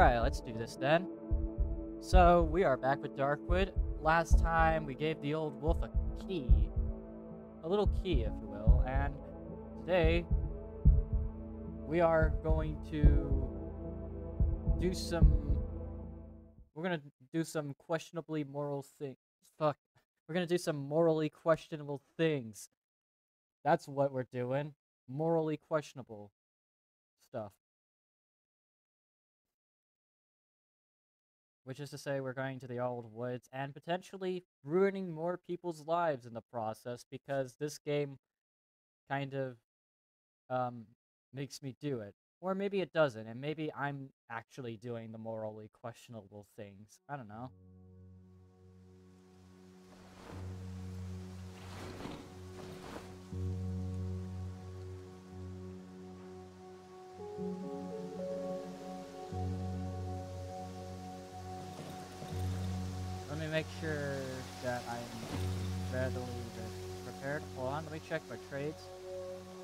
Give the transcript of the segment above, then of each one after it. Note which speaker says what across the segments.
Speaker 1: Alright, let's do this then. So, we are back with Darkwood. Last time, we gave the old wolf a key. A little key, if you will. And today, we are going to do some... We're gonna do some questionably moral things. Fuck. We're gonna do some morally questionable things. That's what we're doing. Morally questionable stuff. Which is to say, we're going to the old woods and potentially ruining more people's lives in the process because this game kind of um, makes me do it. Or maybe it doesn't, and maybe I'm actually doing the morally questionable things. I don't know. Me make sure that I'm readily prepared. Hold on, let me check my trades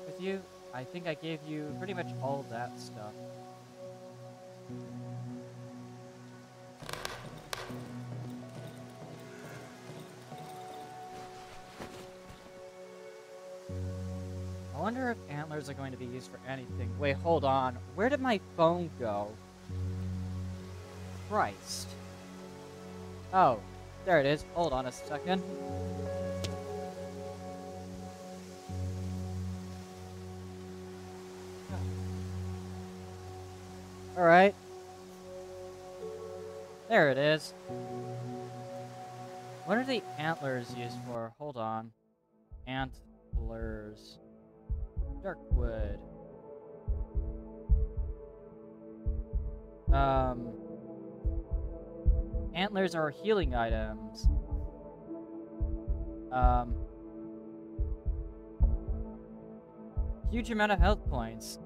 Speaker 1: with you. I think I gave you pretty much all that stuff. I wonder if antlers are going to be used for anything. Wait, hold on. Where did my phone go? Christ. Oh, there it is. Hold on a second. Alright. There it is. What are the antlers used for? Hold on. Antlers. Darkwood. Um... Antlers are healing items. Um... Huge amount of health points.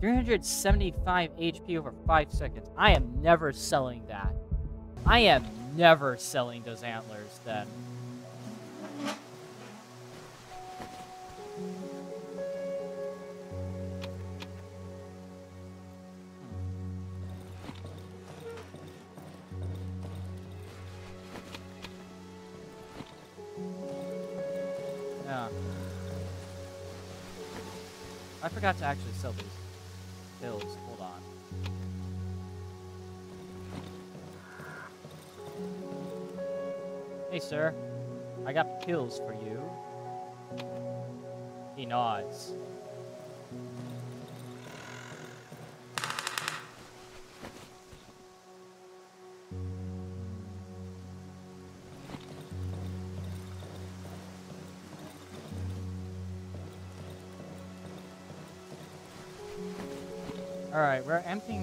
Speaker 1: 375 HP over 5 seconds. I am never selling that. I am never selling those antlers then. Forgot to actually sell these pills. Hold on. Hey, sir. I got pills for you. He nods.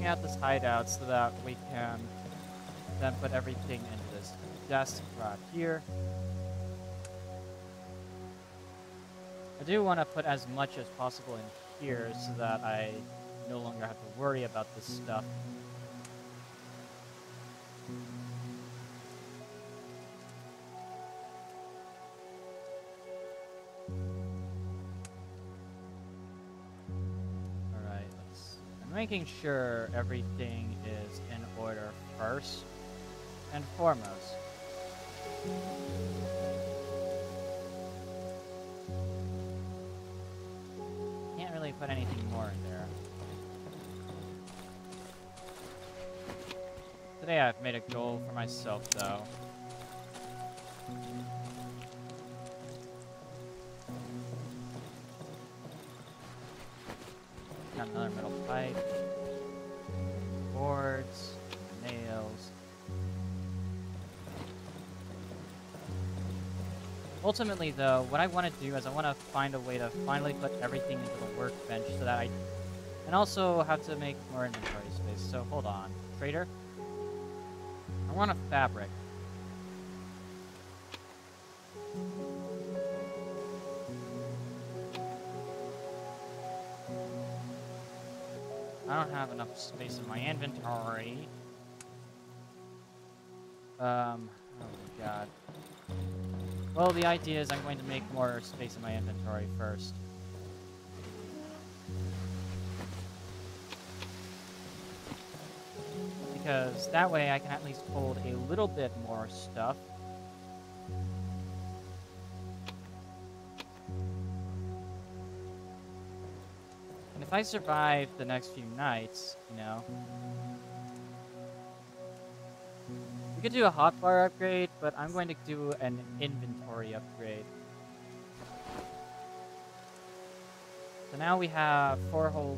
Speaker 1: Out this hideout so that we can then put everything into this desk right here. I do want to put as much as possible in here so that I no longer have to worry about this stuff. Making sure everything is in order first and foremost. Can't really put anything more in there. Today I've made a goal for myself, though. Ultimately, though, what I want to do is I want to find a way to finally put everything into the workbench so that I... And also have to make more inventory space, so hold on. Trader? I want a fabric. I don't have enough space in my inventory. Um, oh my god. Well, the idea is I'm going to make more space in my inventory first. because that way I can at least hold a little bit more stuff. And if I survive the next few nights, you know, could do a hotbar upgrade, but I'm going to do an inventory upgrade. So now we have four whole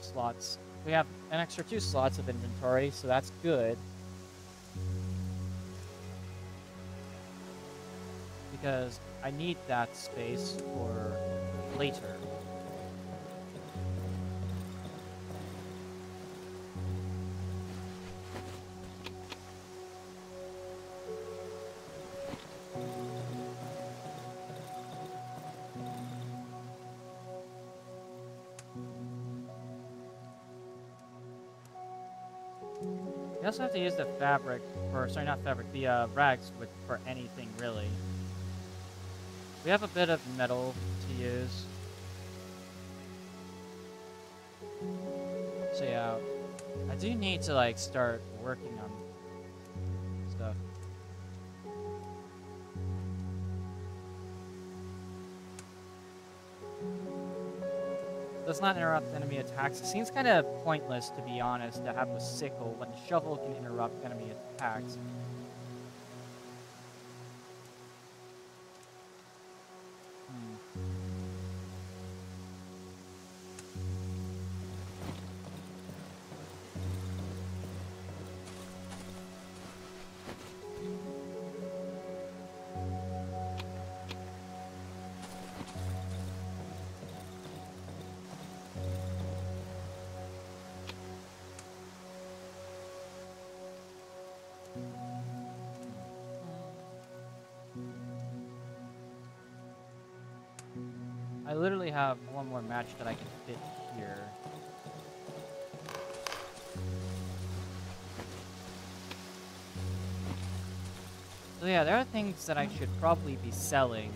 Speaker 1: slots. We have an extra two slots of inventory, so that's good. Because I need that space for later. Also have to use the fabric, or sorry, not fabric, the uh, rags with, for anything really. We have a bit of metal to use. So yeah, I do need to like start working on Does not interrupt enemy attacks. It seems kind of pointless, to be honest, to have the sickle when the shovel can interrupt enemy attacks. That I can fit here. So yeah, there are things that I should probably be selling.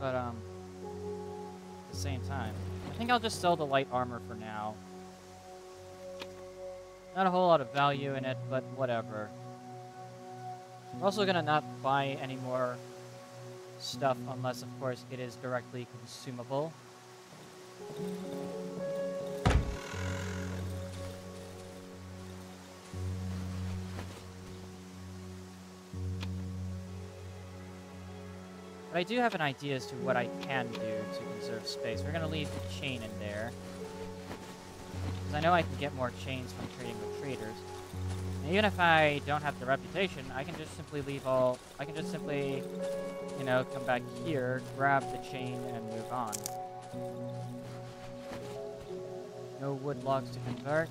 Speaker 1: But, um, at the same time, I think I'll just sell the light armor for now. Not a whole lot of value in it, but whatever. We're also gonna not buy any more stuff unless, of course, it is directly consumable. But I do have an idea as to what I can do to conserve space. We're gonna leave the chain in there. Because I know I can get more chains from trading with traders. Even if I don't have the reputation, I can just simply leave all... I can just simply, you know, come back here, grab the chain, and move on. No wood logs to convert.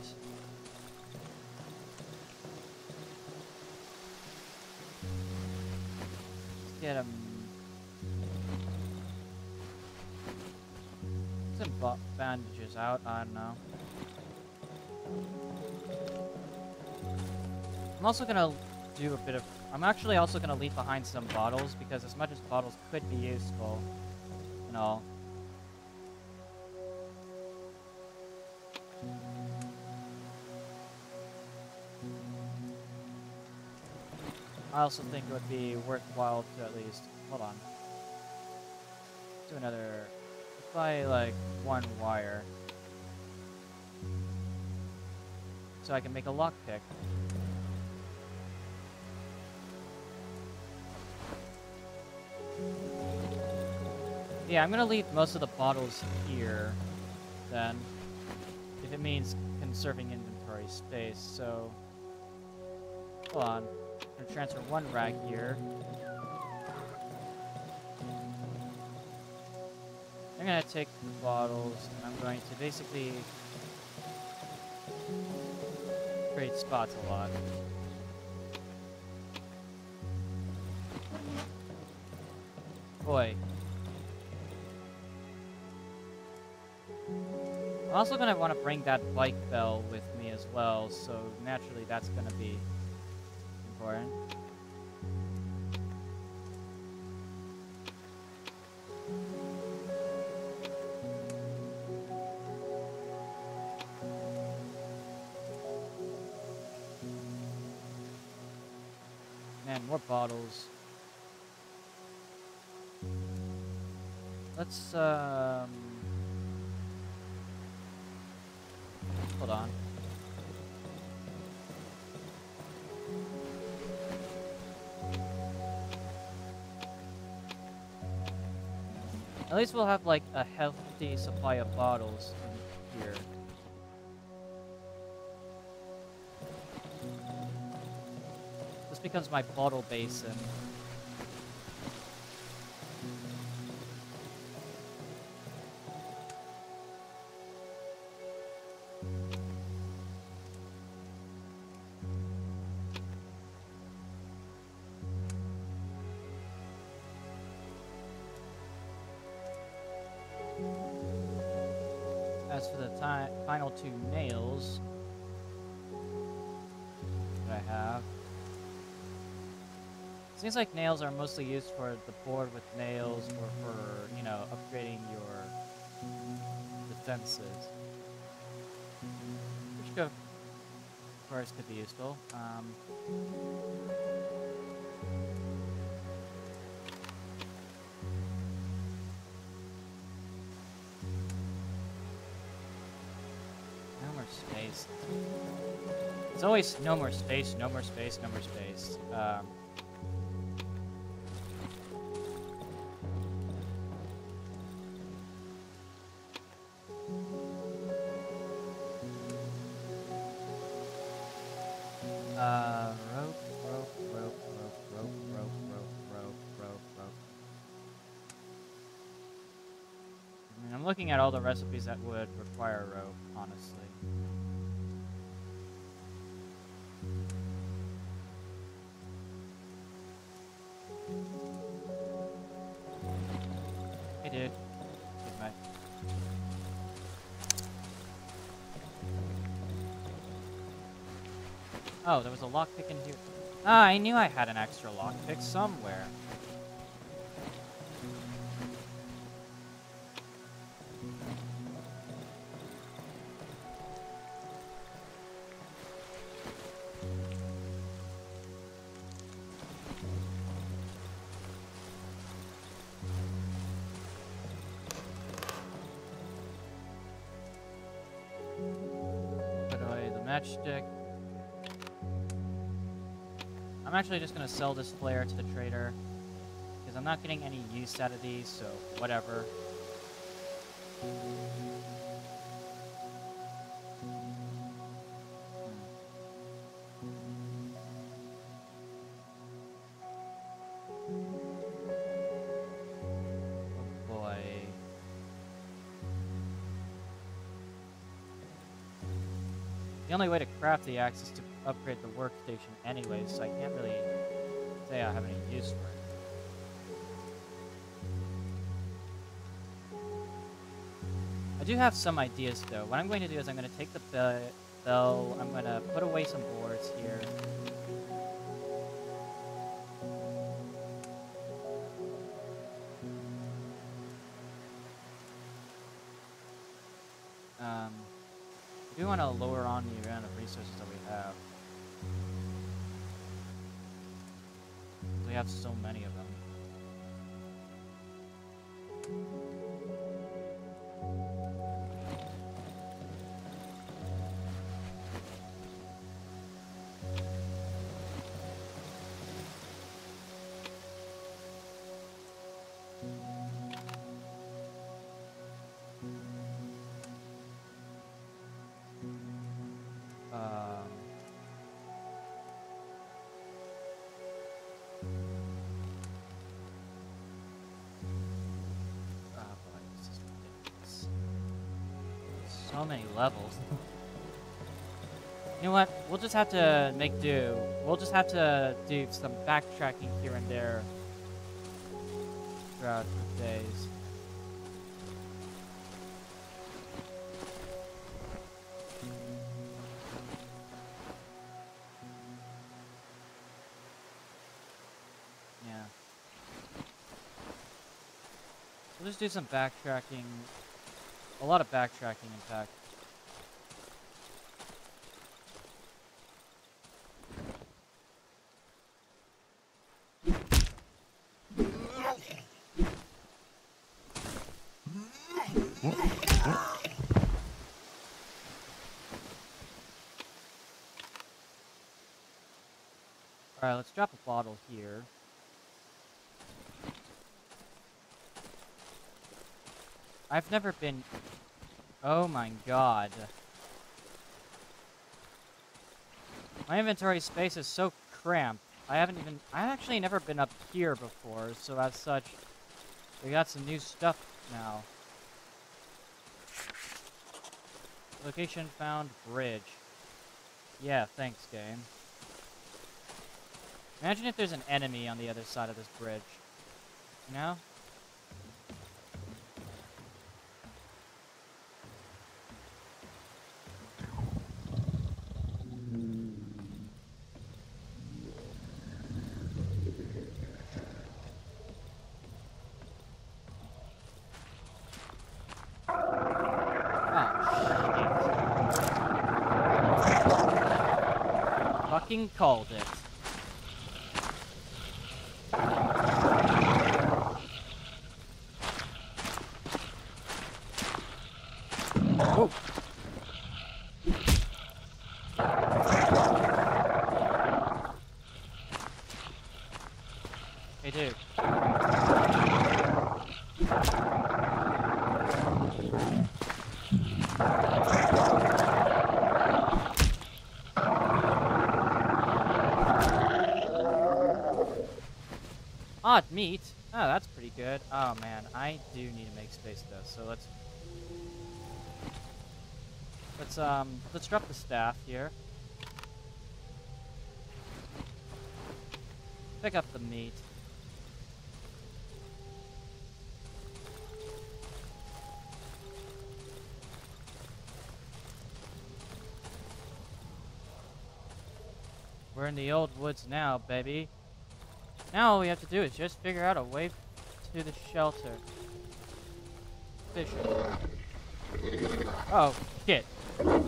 Speaker 1: Let's get a... I'm also gonna do a bit of... I'm actually also gonna leave behind some bottles, because as much as bottles could be useful, and all. I also think it would be worthwhile to at least... Hold on. Do another... Buy, like, one wire. So I can make a lockpick. Yeah, I'm gonna leave most of the bottles here, then, if it means conserving inventory space, so... Hold on. I'm gonna transfer one rag here. I'm gonna take the bottles, and I'm going to basically trade spots a lot. Boy. also going to want to bring that bike bell with me as well, so naturally that's going to be important. Man, more bottles. Let's, uh... Hold on. At least we'll have, like, a healthy supply of bottles in here. This becomes my bottle basin. Seems like nails are mostly used for the board with nails or for, you know, upgrading your defenses. Which could, of course, could be useful. Um, No more space. It's always no more space, no more space, no more space. Um, looking at all the recipes that would require rope, honestly. Hey, dude. Oh, there was a lockpick in here. Ah, I knew I had an extra lockpick somewhere. Just gonna sell this flare to the trader. Because I'm not getting any use out of these, so whatever. Hmm. Oh boy. The only way to craft the axe is to upgrade the workstation anyway, so I can't really say I have any use for it. I do have some ideas though. What I'm going to do is I'm going to take the be- bell, I'm going to put away some boards here. So many levels. you know what? We'll just have to make do. We'll just have to do some backtracking here and there throughout the days. Yeah. We'll just do some backtracking. A lot of backtracking, in fact. Alright, let's drop a bottle here. I've never been... Oh my god. My inventory space is so cramped. I haven't even... I've actually never been up here before, so as such, we got some new stuff now. Location found, bridge. Yeah, thanks, game. Imagine if there's an enemy on the other side of this bridge. You know? Called it. Oh. Hey, dude. Odd meat. Oh, good. Oh man, I do need to make space though. So let's let's um let's drop the staff here. Pick up the meat. We're in the old woods now, baby. Now all we have to do is just figure out a way to the shelter. Fishing. Oh, shit.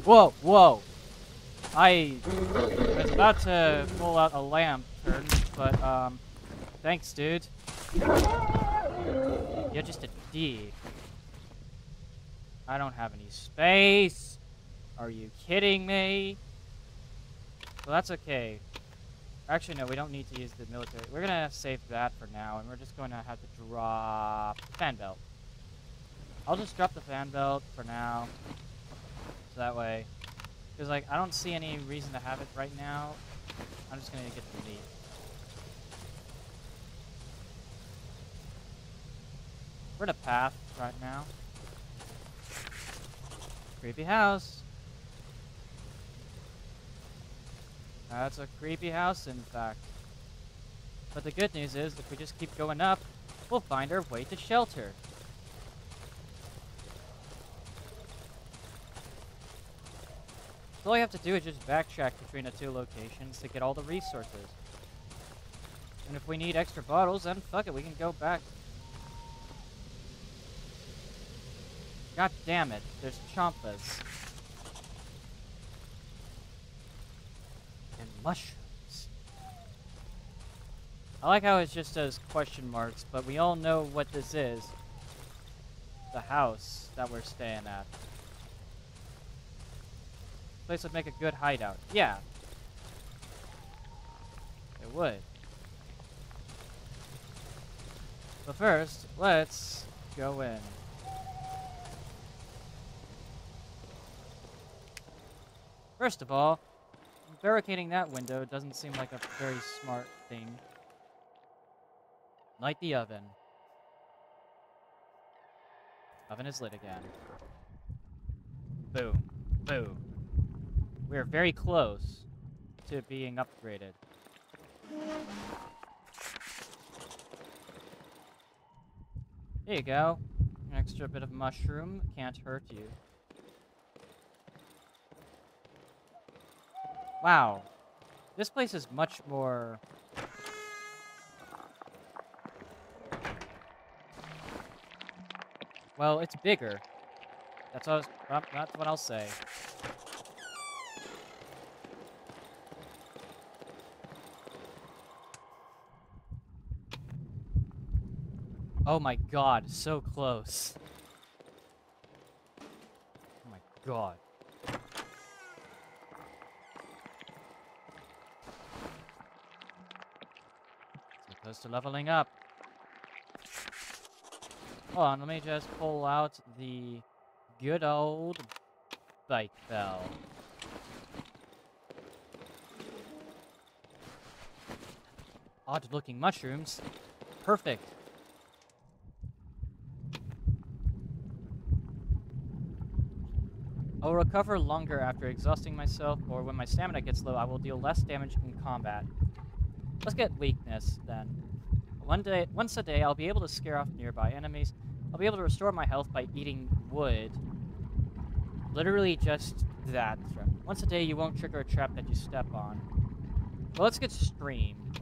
Speaker 1: Whoa, whoa. I was about to pull out a lamp, but, um, thanks, dude. You're just a D. I don't have any space. Are you kidding me? Well, that's okay. Actually, no, we don't need to use the military. We're gonna save that for now, and we're just going to have to drop fan belt. I'll just drop the fan belt for now, so that way, because like I don't see any reason to have it right now. I'm just gonna get the meat. We're in a path right now. Creepy house. That's a creepy house, in fact. But the good news is, if we just keep going up, we'll find our way to shelter. All you have to do is just backtrack between the two locations to get all the resources. And if we need extra bottles, then fuck it, we can go back. God damn it, there's chompas. and mushrooms. I like how it just does question marks, but we all know what this is. The house that we're staying at. Place would make a good hideout. Yeah. It would. But first, let's go in. First of all, barricading that window doesn't seem like a very smart thing. Light the oven. Oven is lit again. Boom. Boom. We're very close to being upgraded. There you go. An extra bit of mushroom can't hurt you. Wow. This place is much more... Well, it's bigger. That's what, I was, that's what I'll say. Oh my god, so close. Oh my god. Supposed to leveling up. Hold on, let me just pull out the good old bike bell. Odd looking mushrooms. Perfect. I will recover longer after exhausting myself, or when my stamina gets low, I will deal less damage in combat. Let's get weakness, then. One day, once a day, I'll be able to scare off nearby enemies. I'll be able to restore my health by eating wood. Literally just that. Once a day, you won't trigger a trap that you step on. Well, let's get streamed.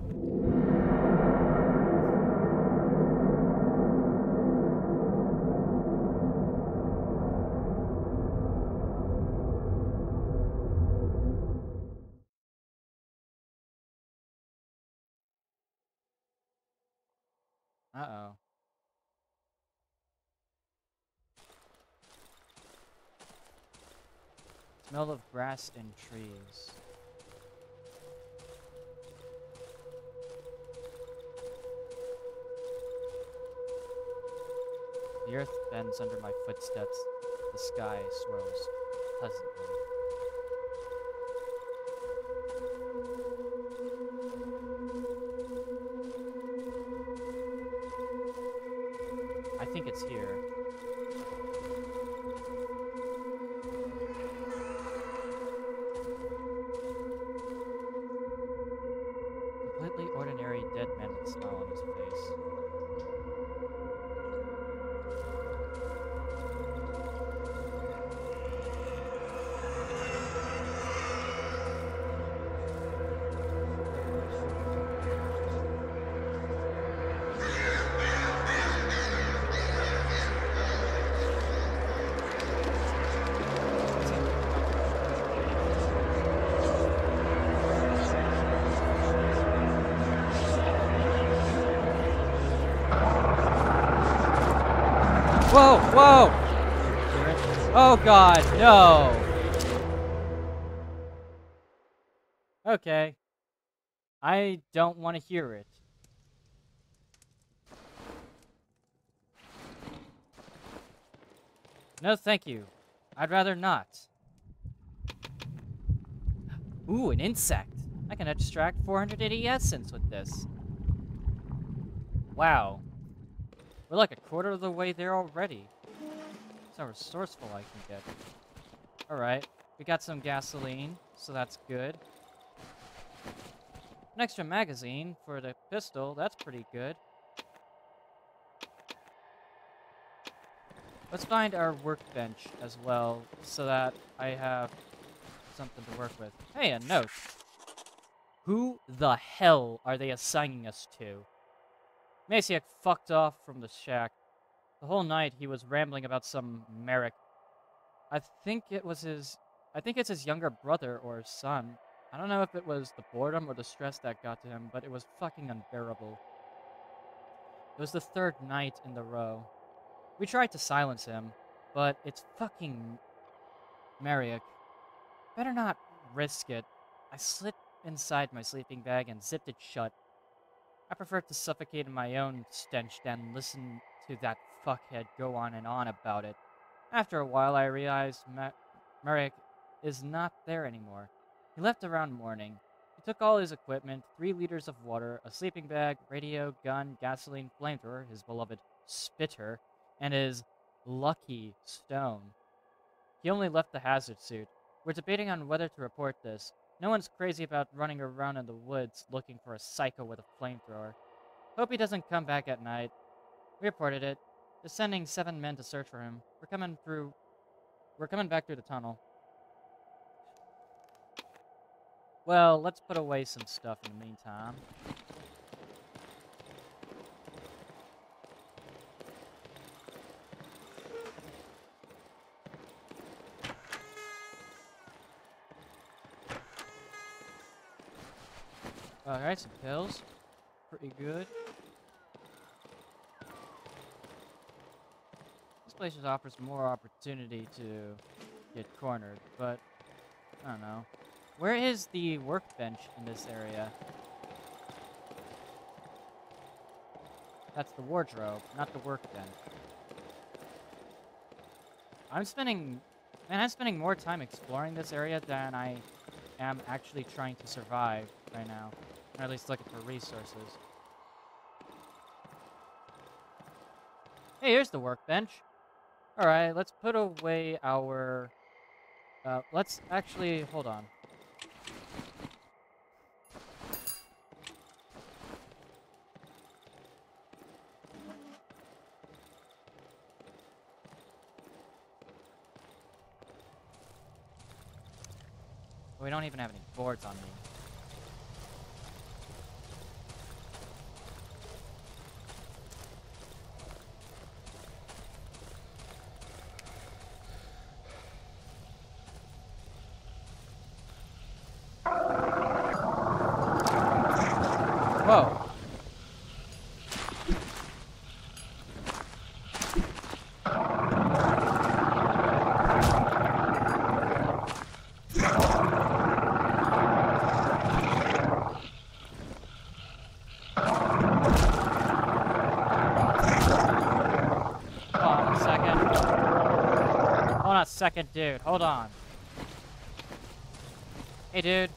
Speaker 1: Smell of grass and trees. The earth bends under my footsteps. The sky swirls pleasantly. Want to hear it. No, thank you. I'd rather not. Ooh, an insect. I can extract 480 essence with this. Wow. We're like a quarter of the way there already. That's how resourceful I can get. Alright, we got some gasoline, so that's good. An extra magazine for the pistol, that's pretty good. Let's find our workbench as well, so that I have something to work with. Hey, a note. Who the hell are they assigning us to? Masiak fucked off from the shack. The whole night he was rambling about some Merrick. I think it was his... I think it's his younger brother or son. I don't know if it was the boredom or the stress that got to him, but it was fucking unbearable. It was the third night in the row. We tried to silence him, but it's fucking Marek. Better not risk it. I slid inside my sleeping bag and zipped it shut. I prefer to suffocate in my own stench than listen to that fuckhead go on and on about it. After a while, I realized Ma- is not there anymore. He left around morning. He took all his equipment, three liters of water, a sleeping bag, radio, gun, gasoline, flamethrower, his beloved spitter, and his lucky stone. He only left the hazard suit. We're debating on whether to report this. No one's crazy about running around in the woods looking for a psycho with a flamethrower. Hope he doesn't come back at night. We reported it. They're sending seven men to search for him. We're coming through... We're coming back through the tunnel. Well, let's put away some stuff in the meantime. Alright, some pills. Pretty good. This place just offers more opportunity to get cornered, but I don't know. Where is the workbench in this area? That's the wardrobe, not the workbench. I'm spending... Man, I'm spending more time exploring this area than I am actually trying to survive right now. Or at least looking for resources. Hey, here's the workbench. Alright, let's put away our... Uh, let's actually... Hold on. We don't even have any boards on me. Whoa. Hold on a second. Hold on a second, dude. Hold on. Hey, dude.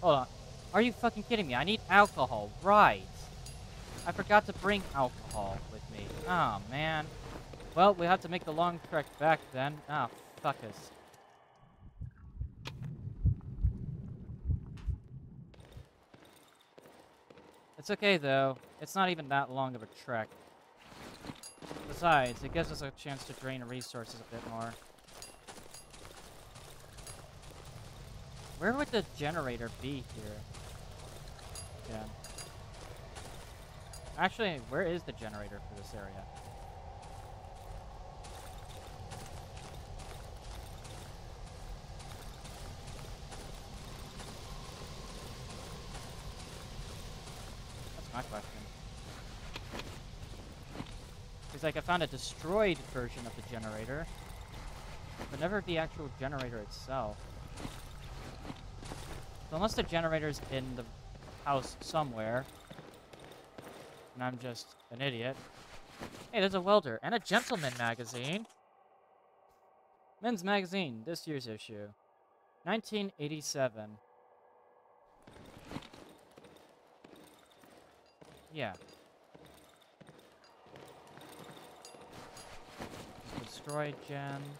Speaker 1: Hold on. Are you fucking kidding me? I need alcohol. Right. I forgot to bring alcohol with me. Oh, man. Well, we have to make the long trek back then. Ah, fuck us. It's okay, though. It's not even that long of a trek. Besides, it gives us a chance to drain resources a bit more. Where would the generator be here? Yeah. Actually, where is the generator for this area? That's my question. Because, like, I found a destroyed version of the generator, but never the actual generator itself. So unless the generator's in the house somewhere, and I'm just an idiot. Hey, there's a welder and a gentleman magazine. Men's magazine, this year's issue. 1987. Yeah. Destroyed gen.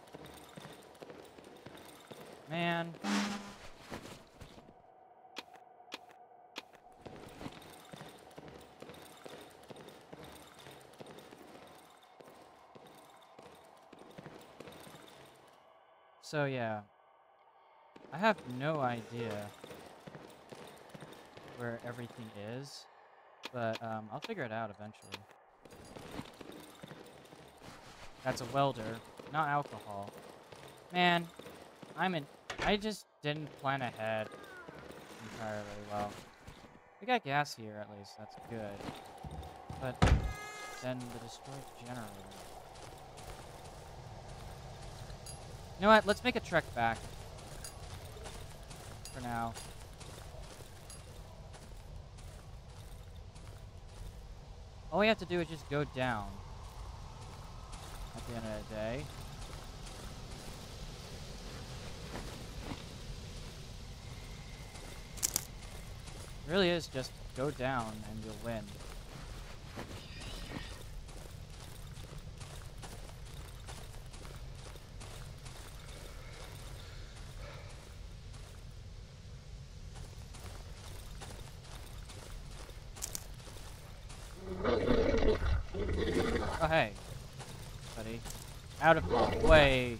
Speaker 1: Man. So yeah, I have no idea where everything is, but um, I'll figure it out eventually. That's a welder, not alcohol. Man, I'm in. I just didn't plan ahead entirely well. We got gas here at least, that's good. But then the destroyed generator. You know what? Let's make a trek back. For now. All we have to do is just go down. Day. It really is just go down and you'll win. Oh, hey. Buddy. Out of my way.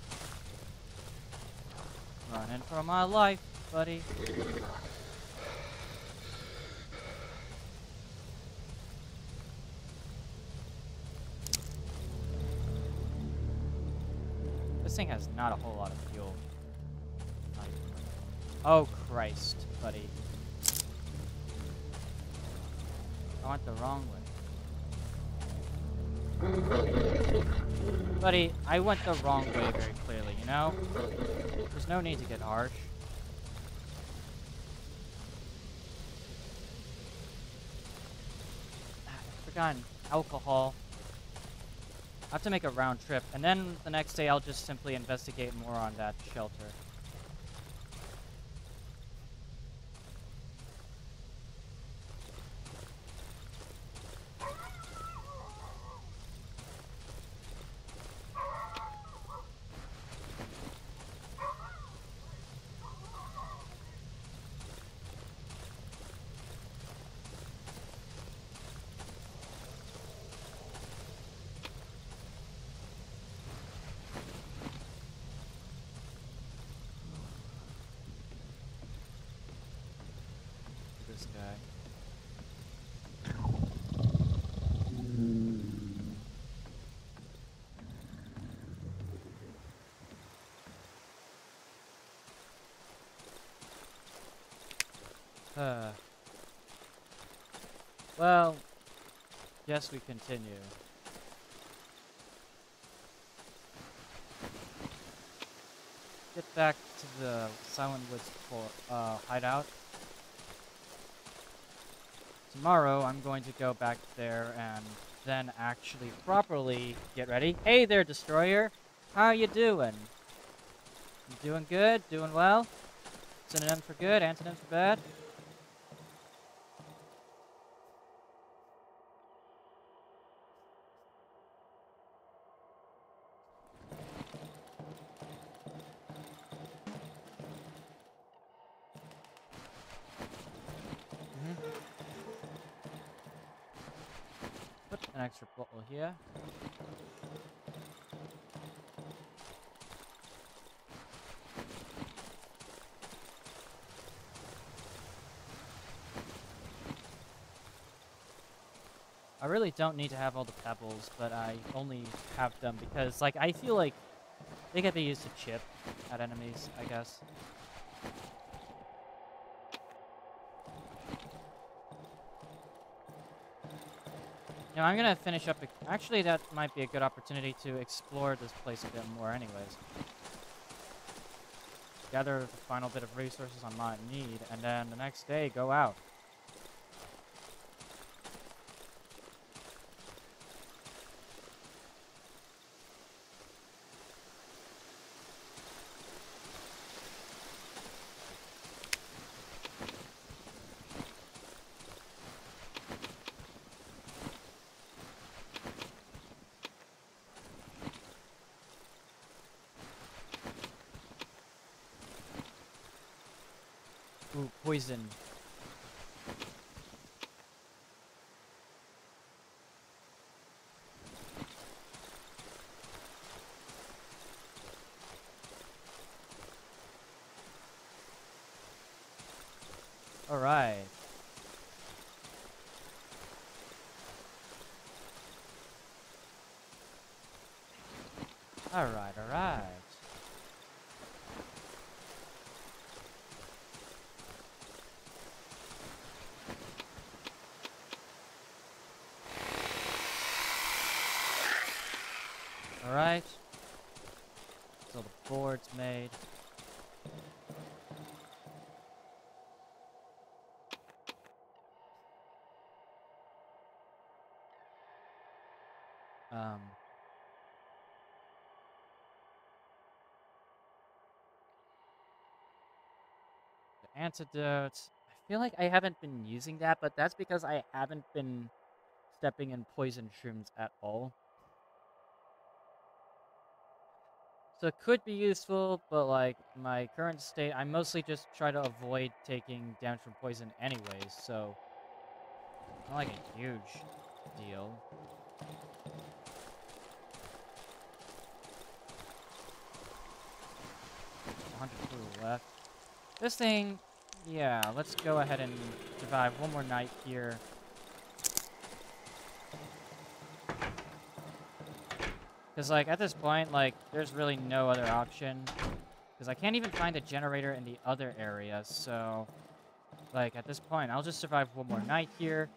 Speaker 1: Running for my life, buddy. This thing has not a whole lot of fuel. Oh, Christ, buddy. I went the wrong way. Buddy, I went the wrong way very clearly, you know? There's no need to get harsh. Ah, I've forgotten alcohol. I have to make a round trip, and then the next day I'll just simply investigate more on that shelter. This guy. Uh. Well, yes, we continue. Get back to the Silent Woods for uh, hideout. Tomorrow, I'm going to go back there and then actually properly get ready. Hey there, Destroyer! How you doing? You doing good? Doing well? Synonym for good, antonym for bad? Really don't need to have all the pebbles, but I only have them because, like, I feel like they can be used to chip at enemies, I guess. Now I'm gonna finish up. Actually, that might be a good opportunity to explore this place a bit more, anyways. Gather the final bit of resources I might need, and then the next day go out. Poison. Alright. Alright, alright. Alright. So the board's made. Um. The antidote. I feel like I haven't been using that, but that's because I haven't been stepping in poison shrooms at all. So it could be useful, but like my current state, I mostly just try to avoid taking damage from poison anyways, so not like a huge deal. Hundred crew left. This thing, yeah. Let's go ahead and survive one more night here. Because, like, at this point, like, there's really no other option. Because I can't even find a generator in the other area, so... Like, at this point, I'll just survive one more night here.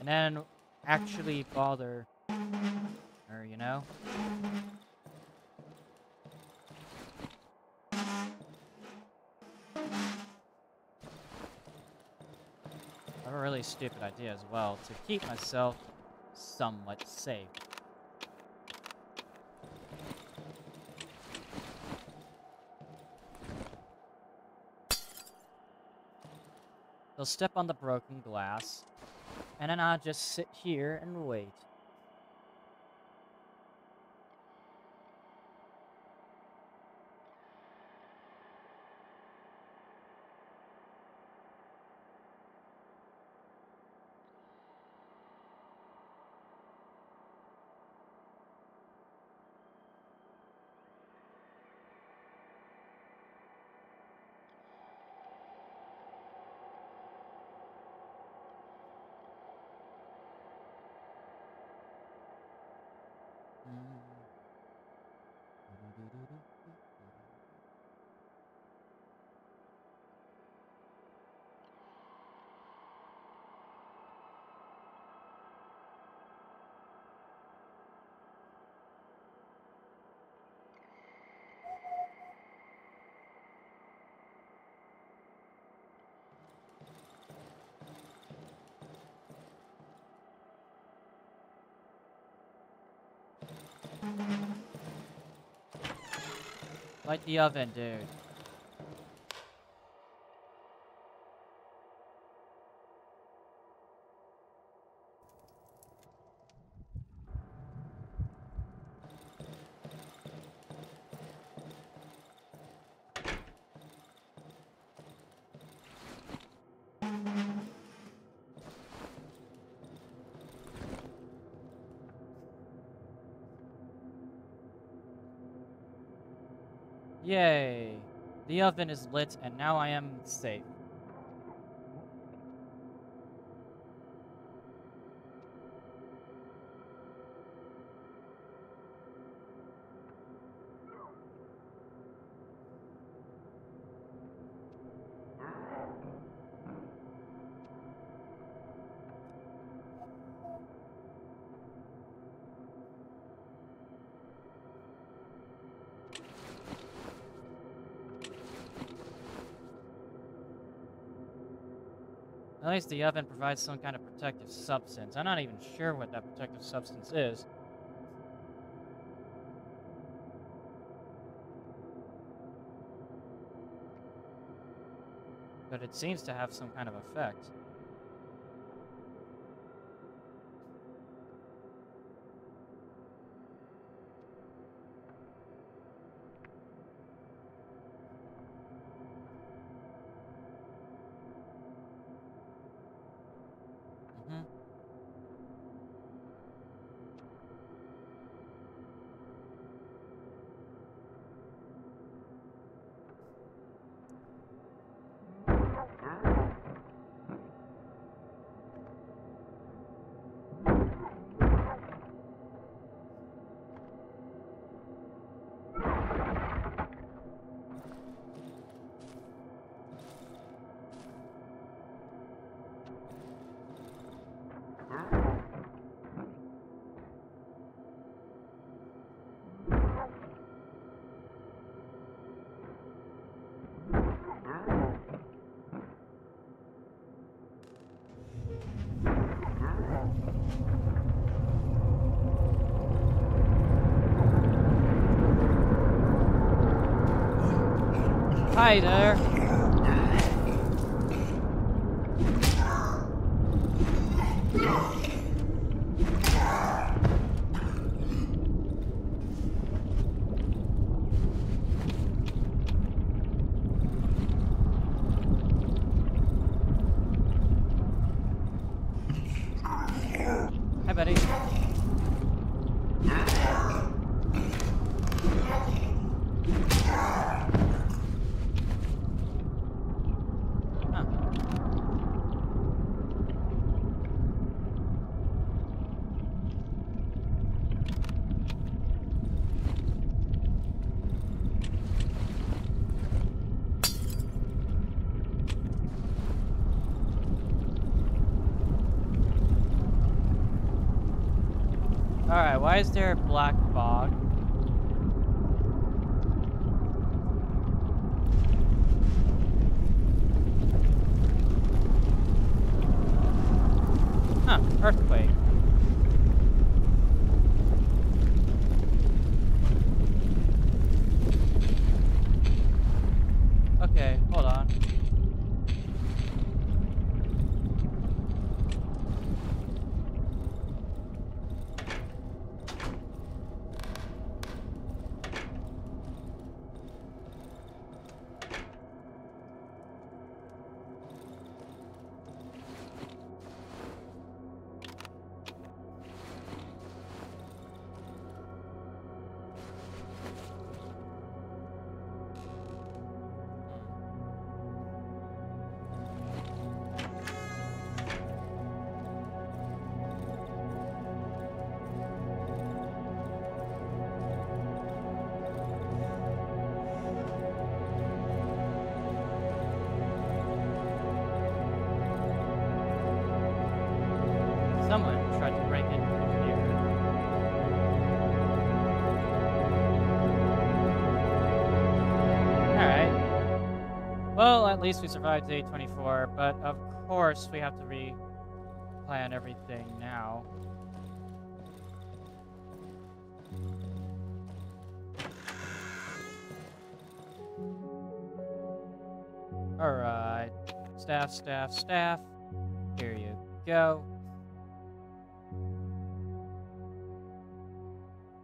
Speaker 1: And then actually bother her, you know? I have a really stupid idea as well to keep myself somewhat safe. They'll step on the broken glass, and then I'll just sit here and wait. Light the oven, dude. Yay! The oven is lit, and now I am safe. The oven provides some kind of protective substance. I'm not even sure what that protective substance is. But it seems to have some kind of effect. Hi there. Why is there black at least we survived day 24, but of course we have to re-plan everything now. Alright. Staff, staff, staff. Here you go.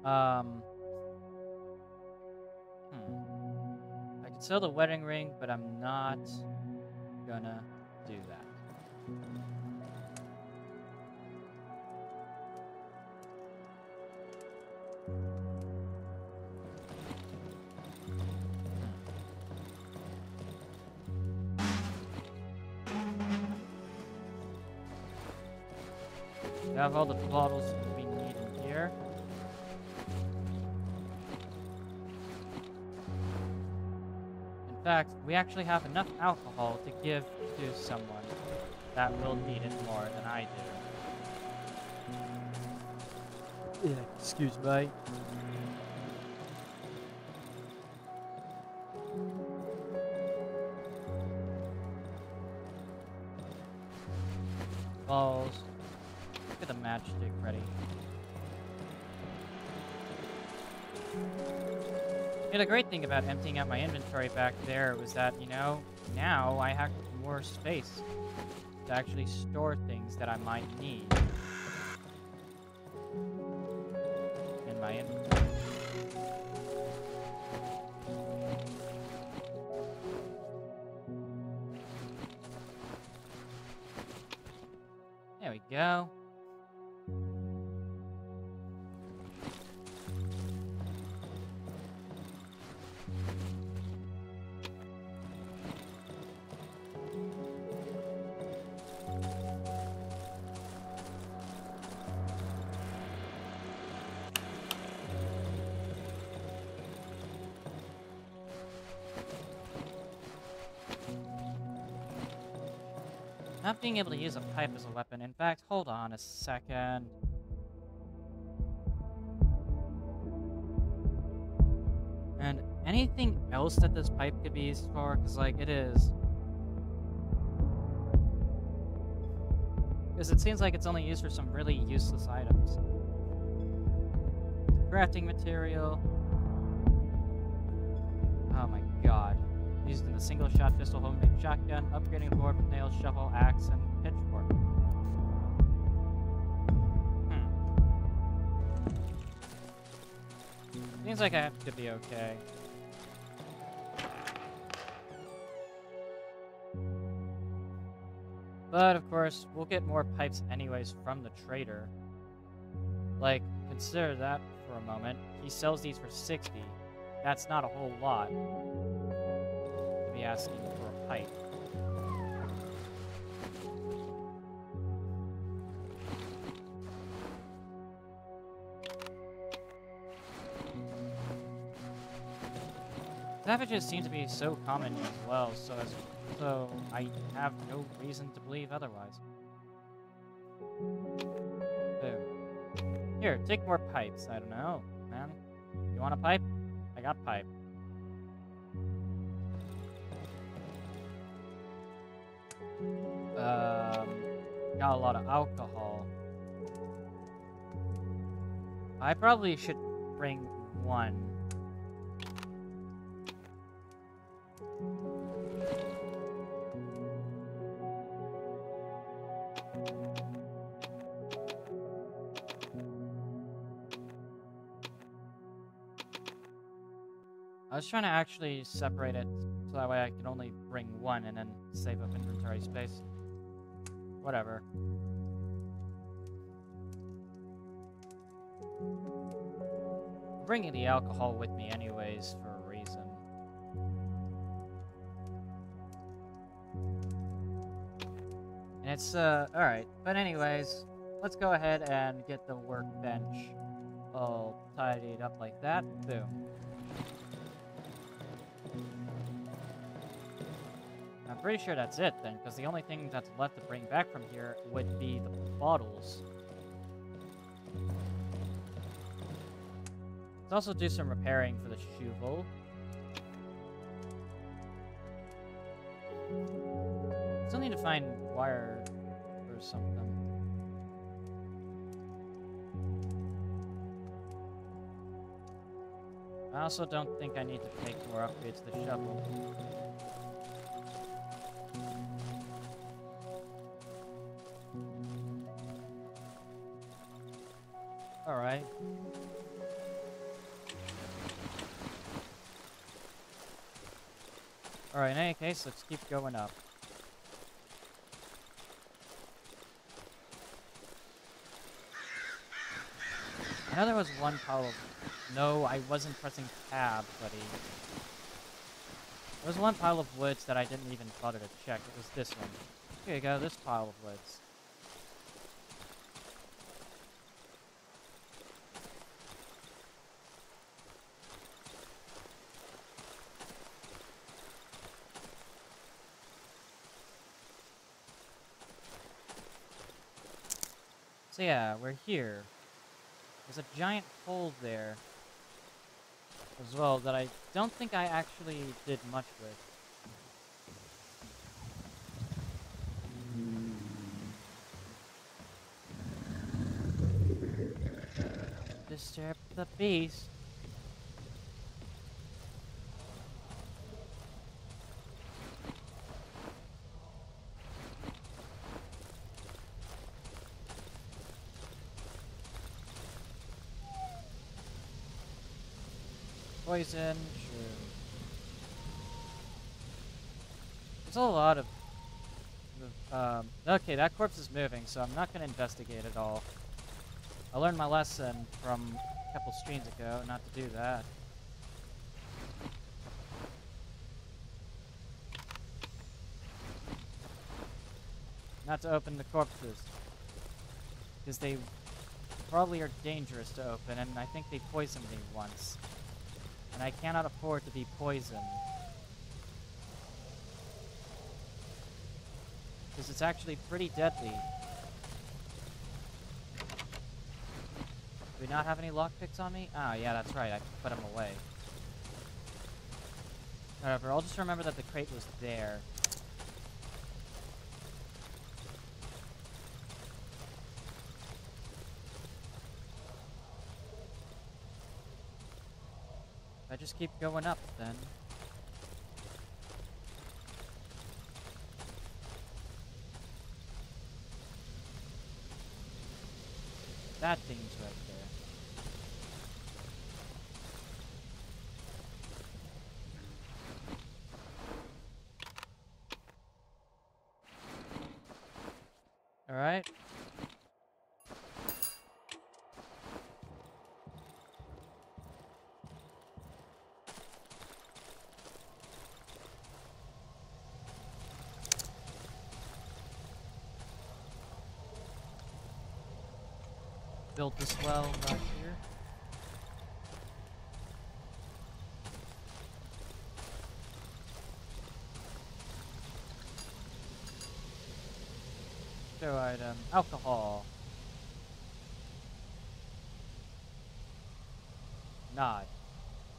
Speaker 1: Um. Sell the wedding ring, but I'm not gonna do that. We have all the bottles fact, we actually have enough alcohol to give to someone that will need it more than I do. Yeah, excuse me. The great thing about emptying out my inventory back there was that, you know, now I have more space to actually store things that I might need being able to use a pipe as a weapon. In fact, hold on a second. And anything else that this pipe could be used for? Because, like, it is. Because it seems like it's only used for some really useless items. Crafting material. Single shot pistol, homemade shotgun, upgrading board with nails, shovel, axe, and pitchfork. Hmm. Seems like I have to be okay. But of course, we'll get more pipes anyways from the trader. Like, consider that for a moment. He sells these for 60. That's not a whole lot asking for a pipe. Savages seem to be so common as well, so as so I have no reason to believe otherwise. Here, take more pipes. I don't know, man. You want a pipe? I got pipe. Got a lot of alcohol. I probably should bring one. I was trying to actually separate it so that way I can only bring one and then save up inventory space. Whatever. I'm bringing the alcohol with me anyways for a reason. And it's, uh, alright. But anyways, let's go ahead and get the workbench all tidied up like that. Boom. Pretty sure that's it then, because the only thing that's left to bring back from here would be the bottles. Let's also do some repairing for the shovel. Still need to find wire or something. I also don't think I need to make more upgrades to the shovel. Let's keep going up. I know there was one pile. No, I wasn't pressing tab, buddy. There was one pile of woods that I didn't even bother to check. It was this one. Here you go, this pile of woods. Yeah, we're here. There's a giant hole there as well that I don't think I actually did much with. Disturb the beast. Poison. There's a lot of... Um, okay, that corpse is moving, so I'm not going to investigate at all. I learned my lesson from a couple streams ago, not to do that. Not to open the corpses. Because they probably are dangerous to open, and I think they poisoned me once. And I cannot afford to be poisoned. Because it's actually pretty deadly. Do we not have any lockpicks on me? Oh, yeah, that's right. I put them away. However, I'll just remember that the crate was there. Just keep going up, then. That thing's right there. Alright. Built this well right here. Show item. Um, alcohol. Nod.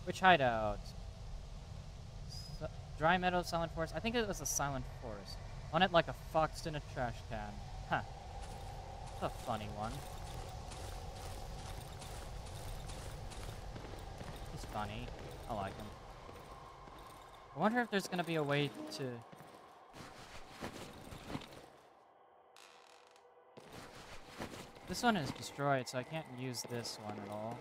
Speaker 1: Which hideout? Dry Meadow Silent Forest? I think it was a Silent Forest. On it like a fox in a trash can. Huh. That's a funny one. Funny. I like him. I wonder if there's gonna be a way to... This one is destroyed, so I can't use this one at all.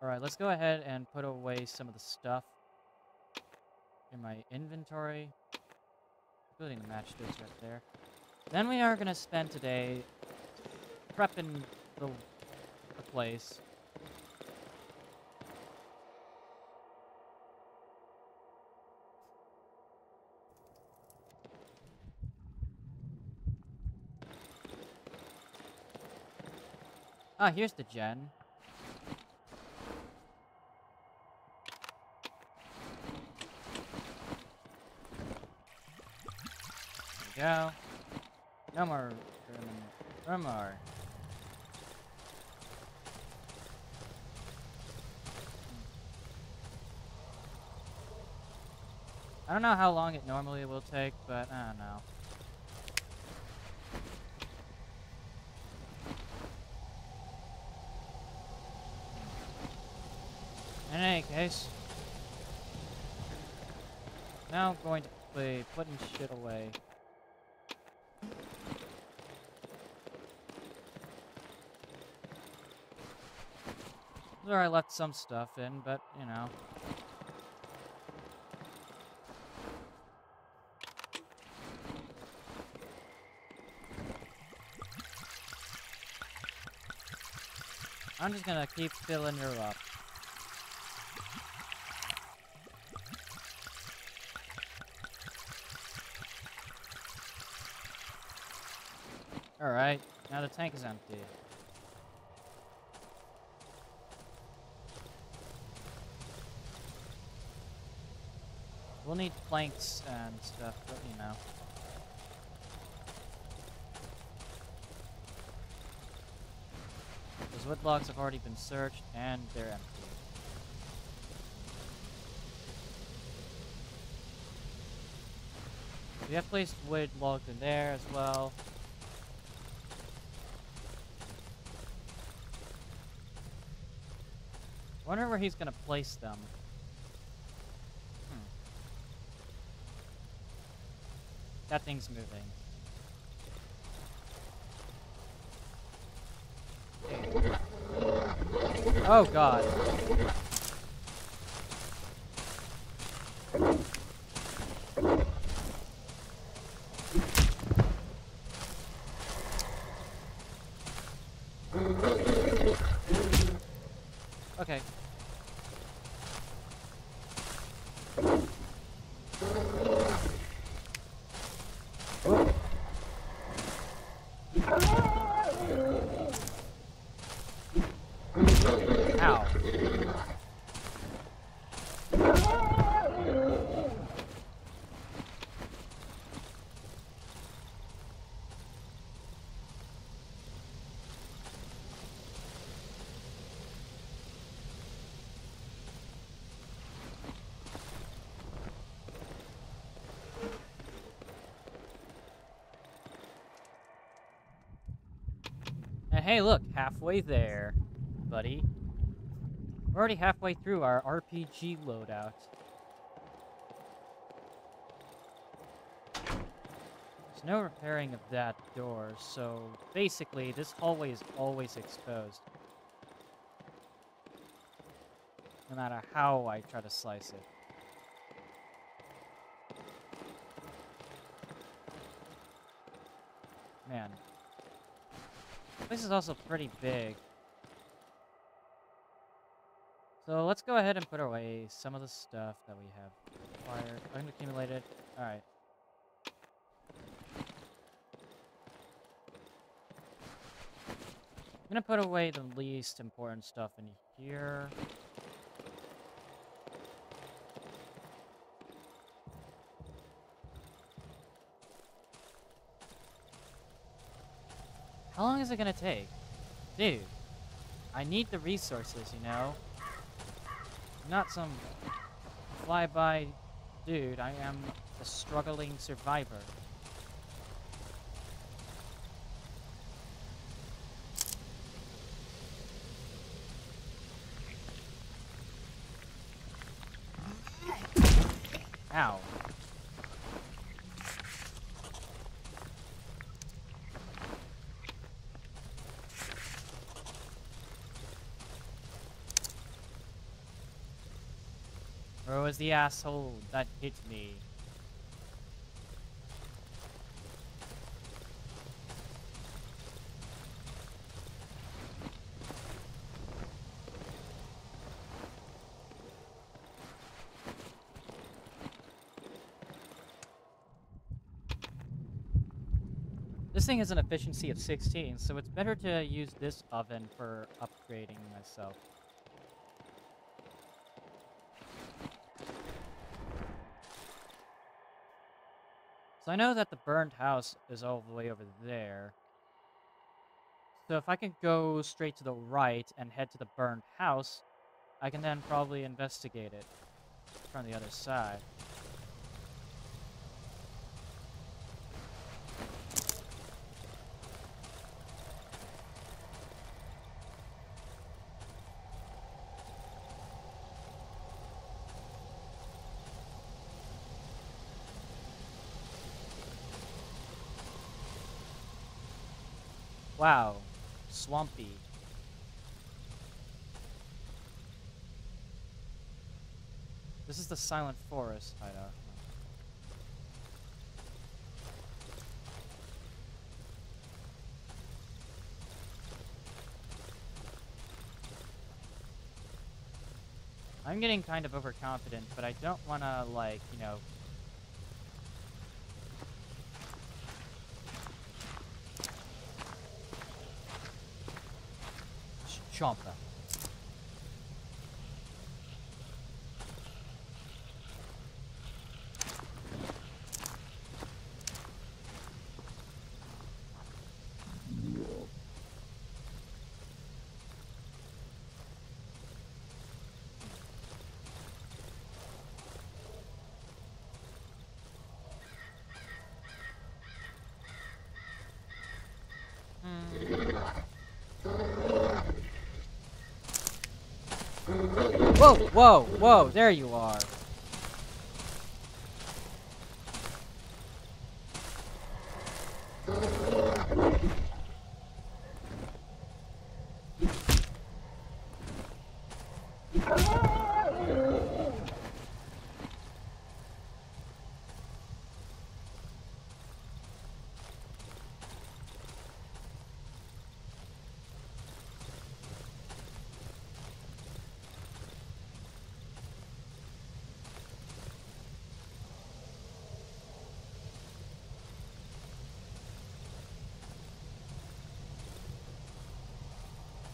Speaker 1: Alright, let's go ahead and put away some of the stuff in my inventory. Including the matchsticks right there. Then we are going to spend today prepping the, the place. Ah, here's the gen. go. No more No more. I don't know how long it normally will take, but I don't know. In any case, now I'm going to be putting shit away. I left some stuff in, but, you know. I'm just gonna keep filling her up. Alright, now the tank is empty. Need planks and stuff, but you know. Those wood logs have already been searched, and they're empty. We have placed wood logs in there as well. wonder where he's gonna place them. That thing's moving. Oh god. And hey, look, halfway there, buddy. We're already halfway through our RPG loadout. There's no repairing of that door, so basically this hallway is always exposed. No matter how I try to slice it. Man, this is also pretty big. So let's go ahead and put away some of the stuff that we have acquired, oh, unaccumulated. Alright. I'm gonna put away the least important stuff in here. How long is it gonna take? Dude, I need the resources, you know? I'm not some flyby dude, I am a struggling survivor. Ow. Where was the asshole that hit me? This thing has an efficiency of 16, so it's better to use this oven for upgrading myself. I know that the burned house is all the way over there. So if I can go straight to the right and head to the burned house, I can then probably investigate it from the other side. Wow, swampy. This is the Silent Forest hideout. I'm getting kind of overconfident, but I don't want to, like, you know, Chompa. Whoa, whoa, whoa, there you are.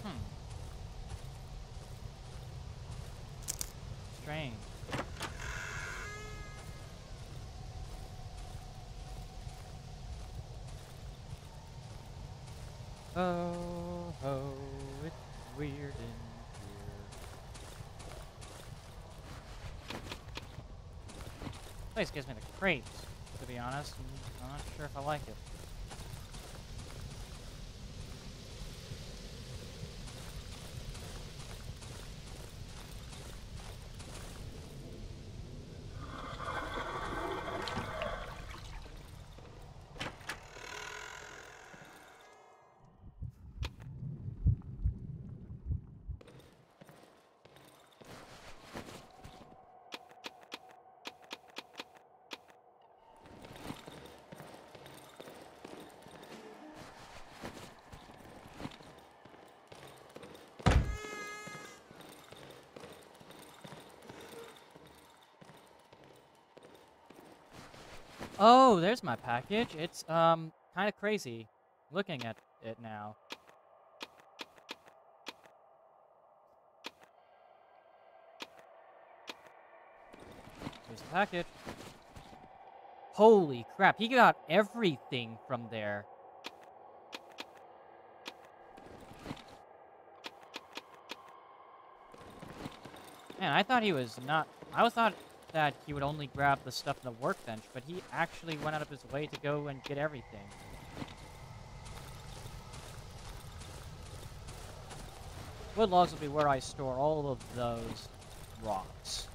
Speaker 1: Hmm. Strange. Oh, oh, it's weird in here. Place gives me the creeps, to be honest. I'm not sure if I like it. Oh, there's my package. It's, um, kind of crazy looking at it now. Here's the package. Holy crap, he got everything from there. Man, I thought he was not... I was thought that he would only grab the stuff in the workbench, but he actually went out of his way to go and get everything. Wood logs will be where I store all of those rocks.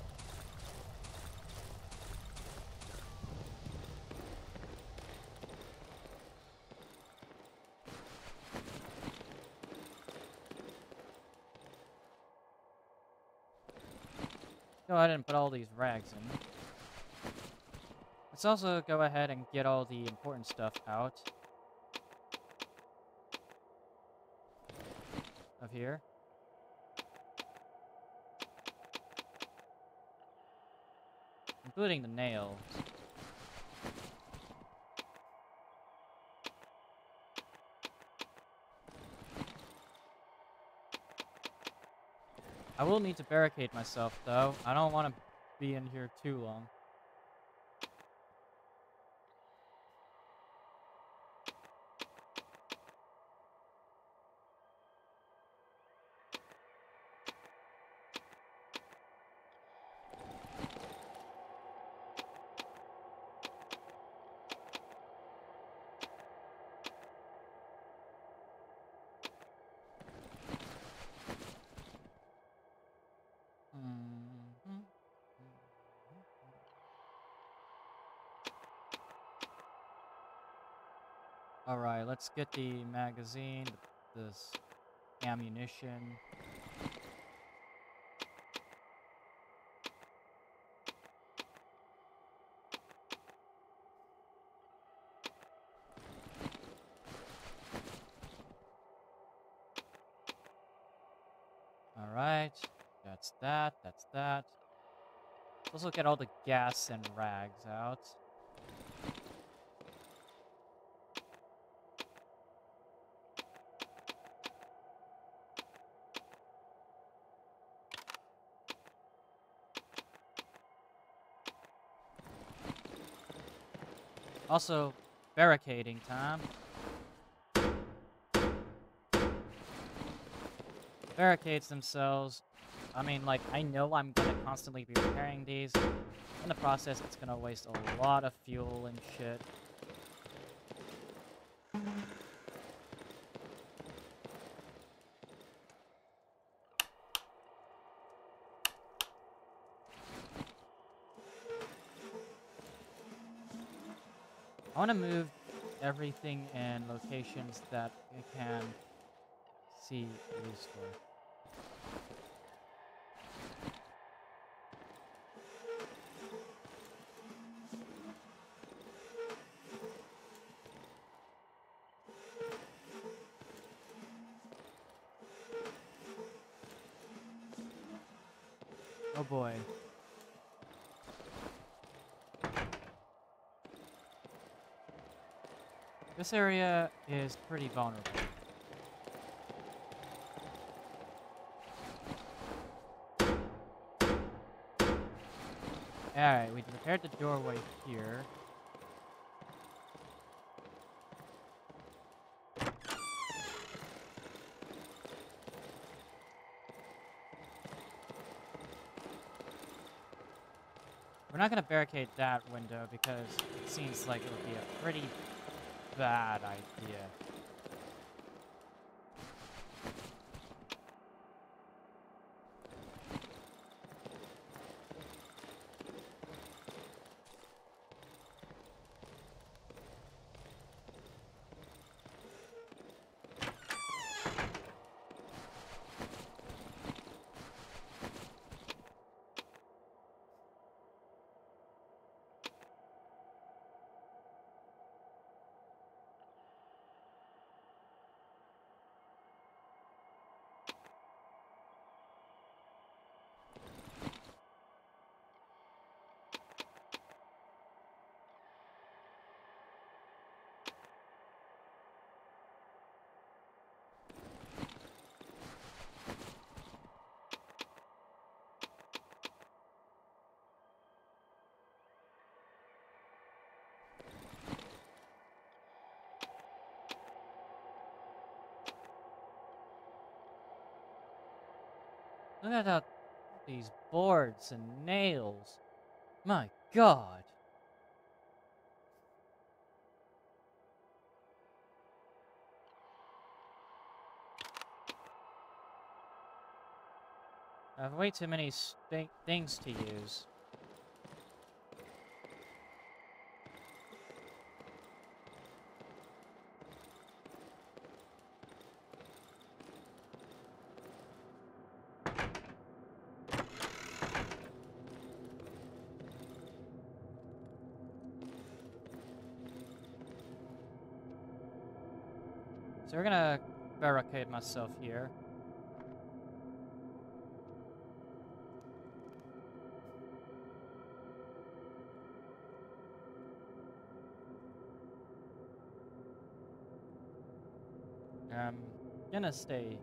Speaker 1: Go ahead and put all these rags in. Let's also go ahead and get all the important stuff out. Of here. Including the nails. I will need to barricade myself, though. I don't want to be in here too long. Mhm. Alright, let's get the magazine, this ammunition. Alright, that's that, that's that. Let's look at all the gas and rags out. Also, barricading time. Barricades themselves. I mean, like, I know I'm gonna constantly be repairing these. In the process, it's gonna waste a lot of fuel and shit. To move everything in locations that it can see use This area is pretty vulnerable. Alright, we repaired the doorway here. We're not gonna barricade that window because it seems like it would be a pretty bad idea. Look at that These boards and nails. My god. I have way too many things to use. So we're gonna barricade myself here. I'm gonna stay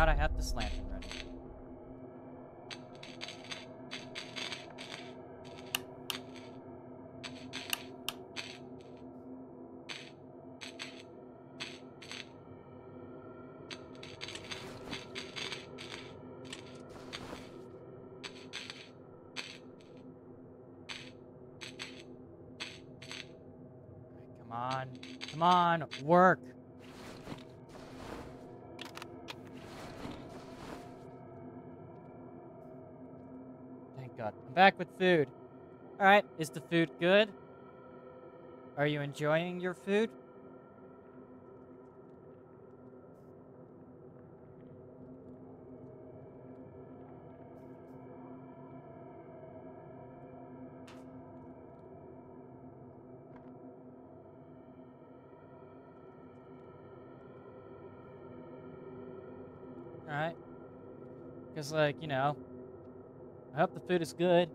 Speaker 1: God I have this lantern ready. Come on. Come on. Work. Back with food. Alright, is the food good? Are you enjoying your food? Alright. Because, like, you know, I hope the food is good.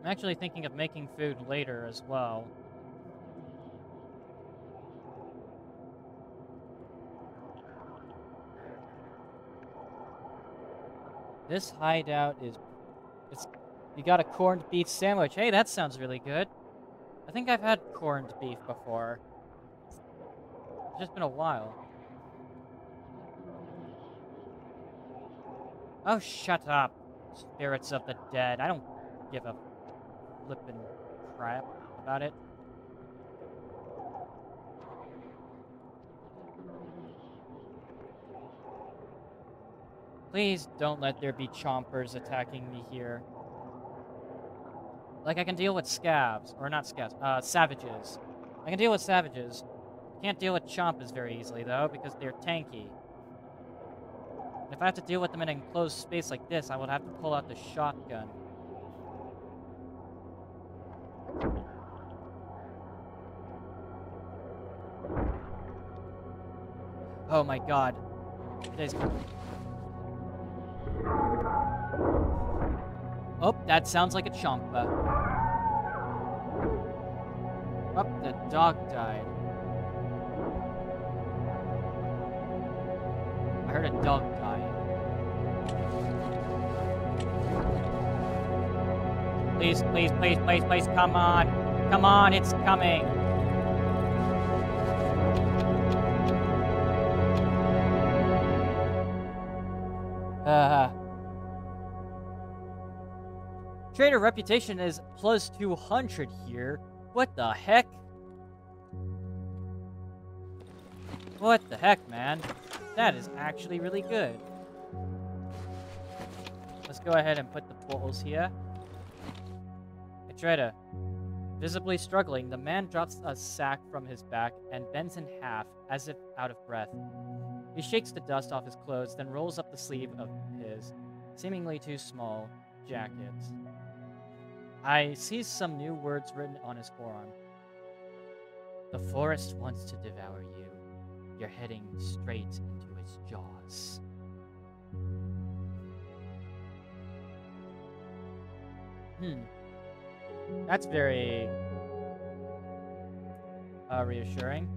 Speaker 1: I'm actually thinking of making food later as well. This hideout is... It's, you got a corned beef sandwich. Hey, that sounds really good. I think I've had corned beef before. It's just been a while. Oh, shut up. Spirits of the dead. I don't give a flippin' crap about it. Please don't let there be chompers attacking me here. Like, I can deal with scavs. Or not scavs, uh, savages. I can deal with savages. Can't deal with chompers very easily, though, because they're tanky. If I have to deal with them in an enclosed space like this, I would have to pull out the shotgun. Oh my god. Today's Oh, that sounds like a chompa. Oh, the dog died. I heard a dog Please, please, please, please, please, come on. Come on, it's coming. Uh, trader reputation is plus 200 here. What the heck? What the heck, man? That is actually really good. Let's go ahead and put the bottles here. Hey. Visibly struggling, the man drops a sack from his back and bends in half as if out of breath. He shakes the dust off his clothes, then rolls up the sleeve of his, seemingly too small, jacket. I see some new words written on his forearm. The forest wants to devour you. You're heading straight into its jaws. Hmm. That's very uh, reassuring.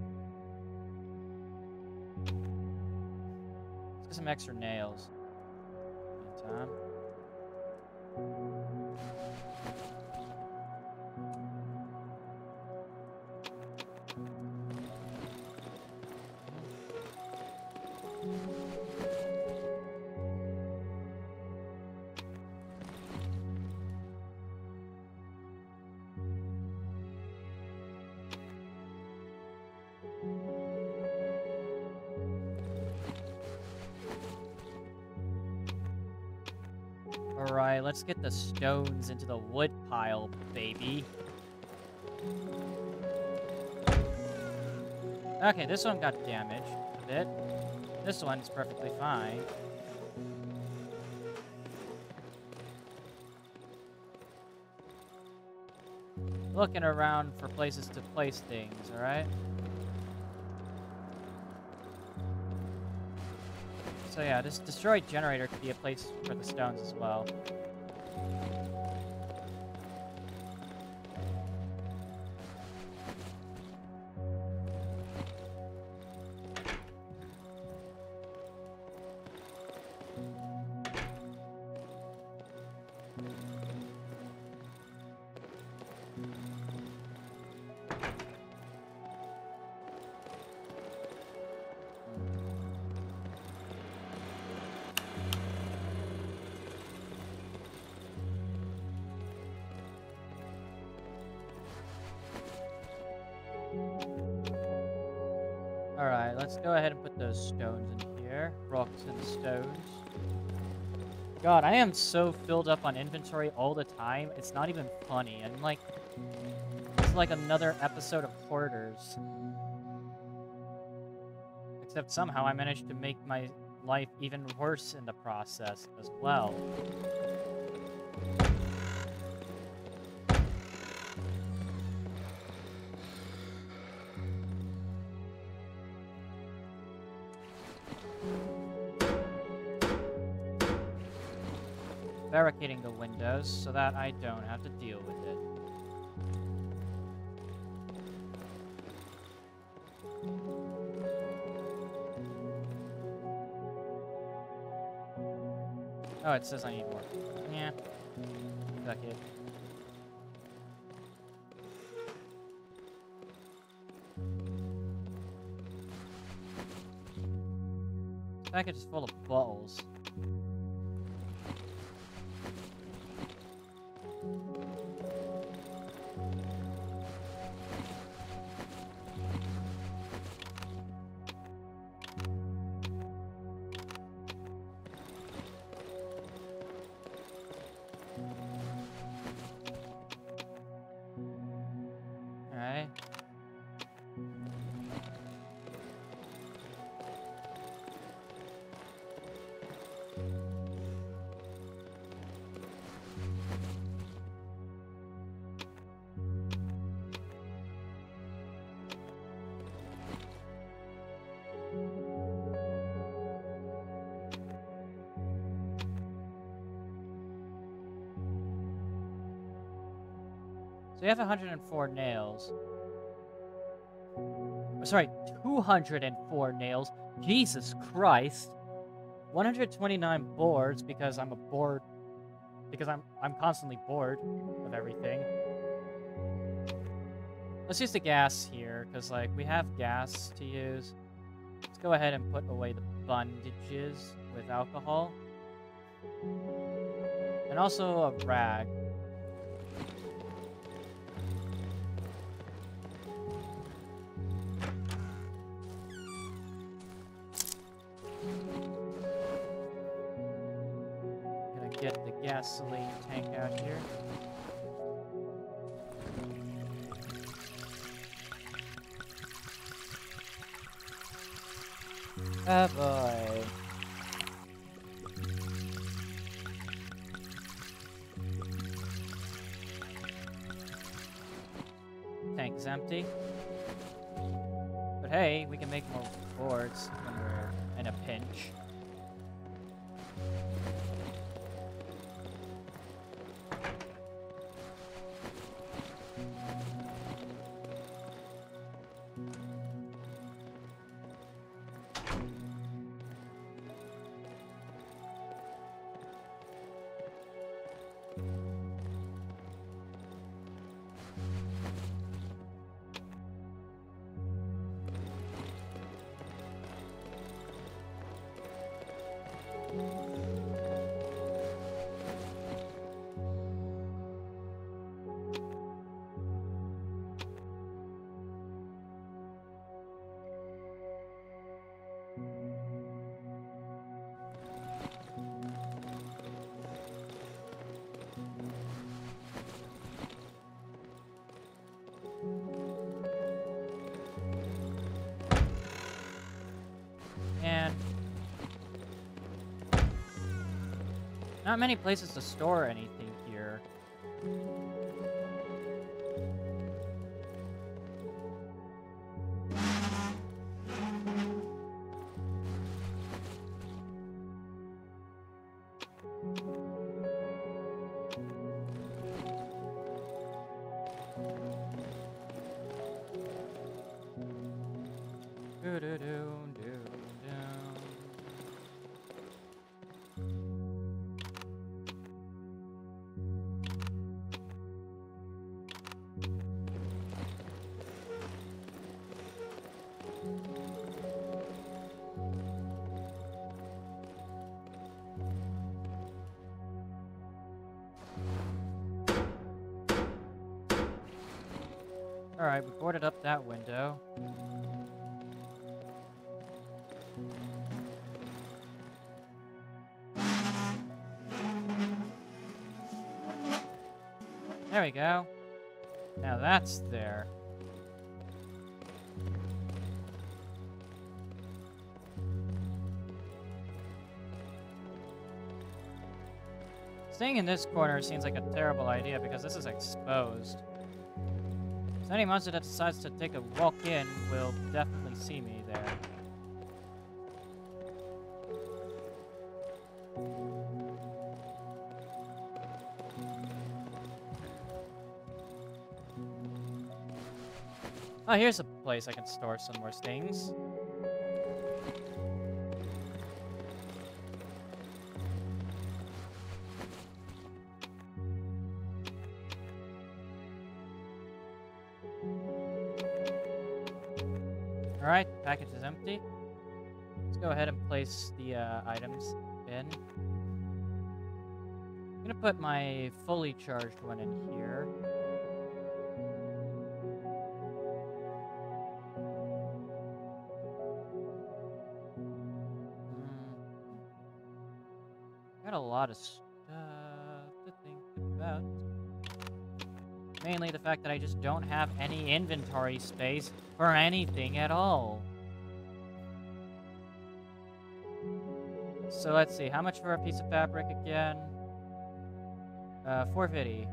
Speaker 1: Let's get some extra nails. Meantime. Let's get the stones into the wood pile, baby. Okay, this one got damaged a bit. This one's perfectly fine. Looking around for places to place things, alright? So yeah, this destroyed generator could be a place for the stones as well. So filled up on inventory all the time. It's not even funny. And like, it's like another episode of Hoarders. Except somehow I managed to make my life even worse in the process as well. Windows so that I don't have to deal with it. Oh, it says I need more. Yeah. Fuck it. Package is full of bottles. You have 104 nails. Oh, Sorry, 204 nails. Jesus Christ. 129 boards because I'm a bored because I'm I'm constantly bored of everything. Let's use the gas here because like we have gas to use. Let's go ahead and put away the bandages with alcohol. And also a rag. Gasoline tank out here. Oh boy. Not many places to store anything Alright, we boarded up that window. There we go. Now that's there. Staying in this corner seems like a terrible idea because this is exposed. So any monster that decides to take a walk in will definitely see me there. Oh, here's a place I can store some more things. Place the uh, items in. I'm gonna put my fully charged one in here. Hmm. Got a lot of stuff to think about. Mainly the fact that I just don't have any inventory space for anything at all. So let's see, how much for a piece of fabric again? Uh, 450.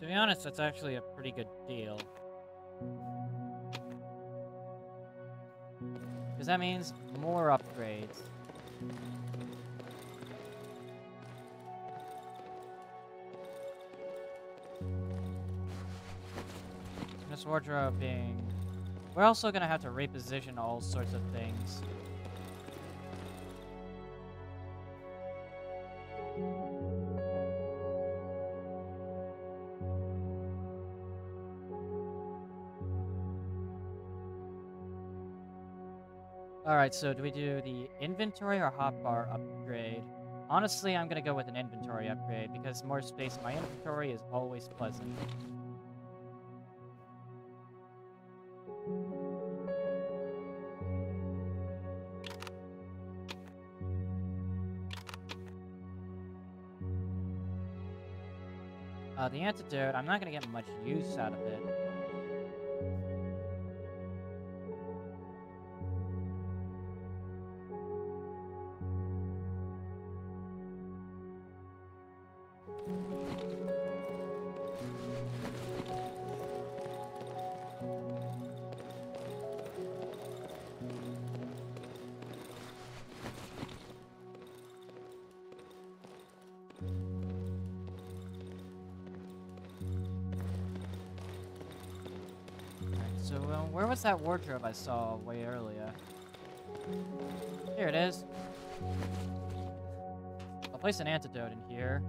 Speaker 1: To be honest, that's actually a pretty good deal. Because that means more upgrades. This wardrobe being... We're also gonna have to reposition all sorts of things. Alright, so do we do the inventory or hotbar upgrade? Honestly, I'm gonna go with an inventory upgrade because more space in my inventory is always pleasant. The antidote, I'm not gonna get much use out of it. Um, where was that wardrobe I saw way earlier? Here it is. I'll place an antidote in here.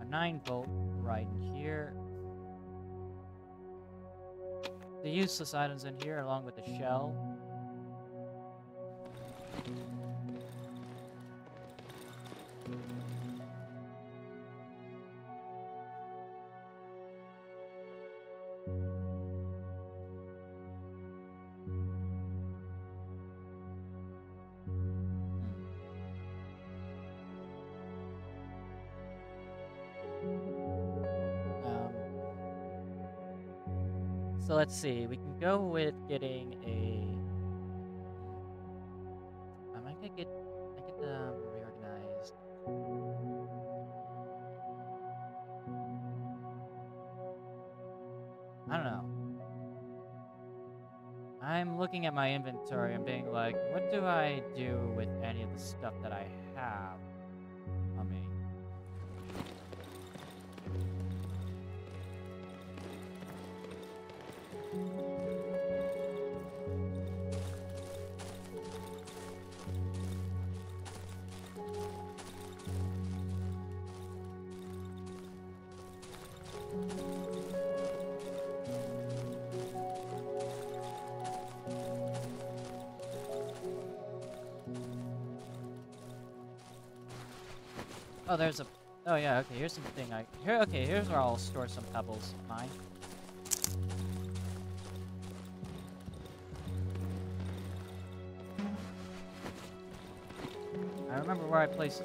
Speaker 1: A 9 volt right in here. The useless items in here along with the shell. Let's see. We can go with getting a. I might get I get um, reorganized. I don't know. I'm looking at my inventory and being like, what do I do with any of the stuff that I Okay. Here's something I. Here. Okay. Here's where I'll store some pebbles of mine. I remember where I placed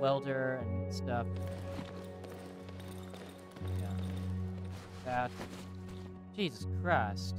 Speaker 1: welder and stuff. Yeah. That. Jesus Christ.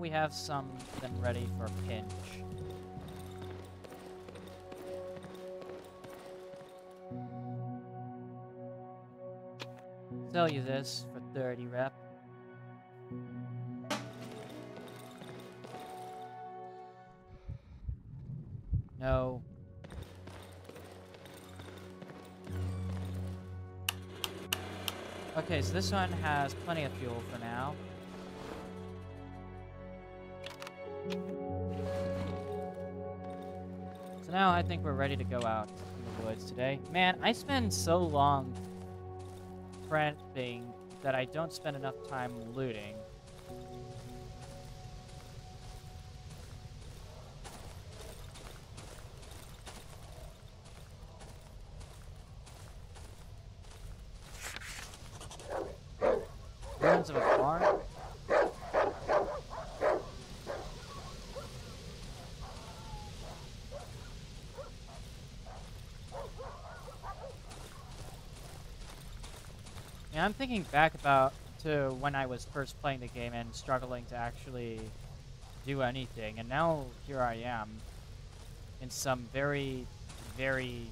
Speaker 1: We have something ready for a pinch. Sell you this for 30 rep. No. Okay, so this one has plenty of fuel for now. Think we're ready to go out in the woods today. Man, I spend so long thing that I don't spend enough time looting. Ruins of a barn? Yeah, I'm thinking back about to when I was first playing the game and struggling to actually do anything, and now here I am in some very, very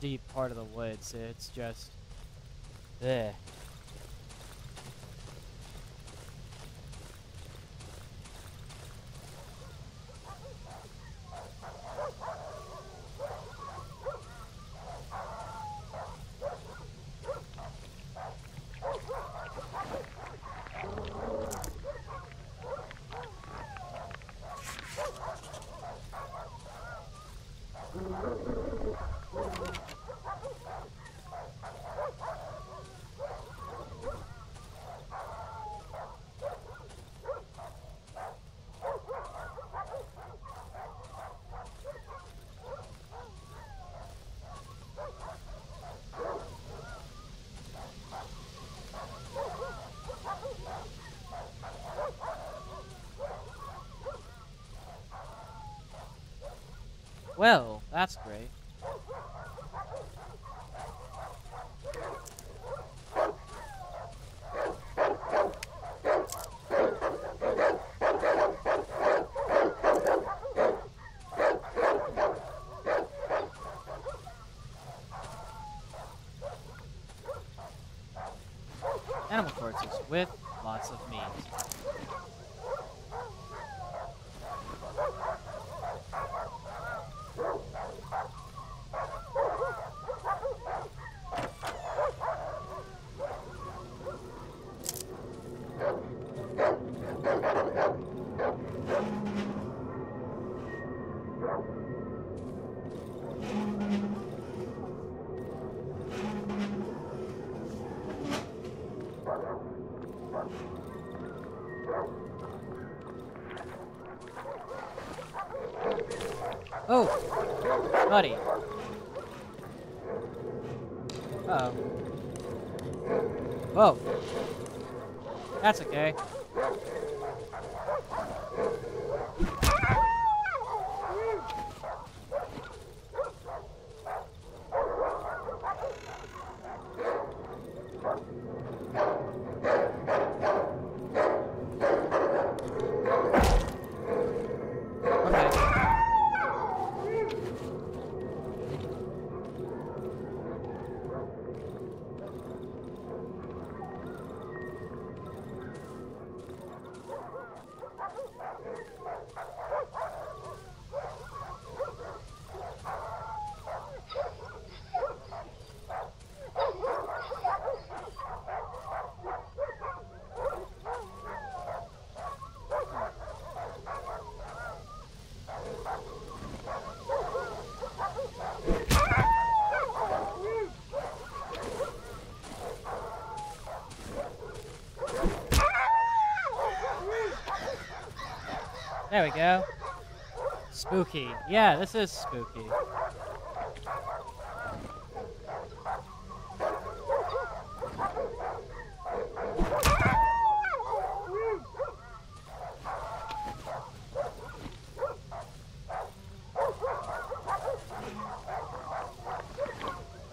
Speaker 1: deep part of the woods. It's just, ugh. Well, that's great. Animal corpses with lots of meat. Buddy. Uh oh. Whoa. That's okay. Okay. There we go. Spooky. Yeah, this is spooky.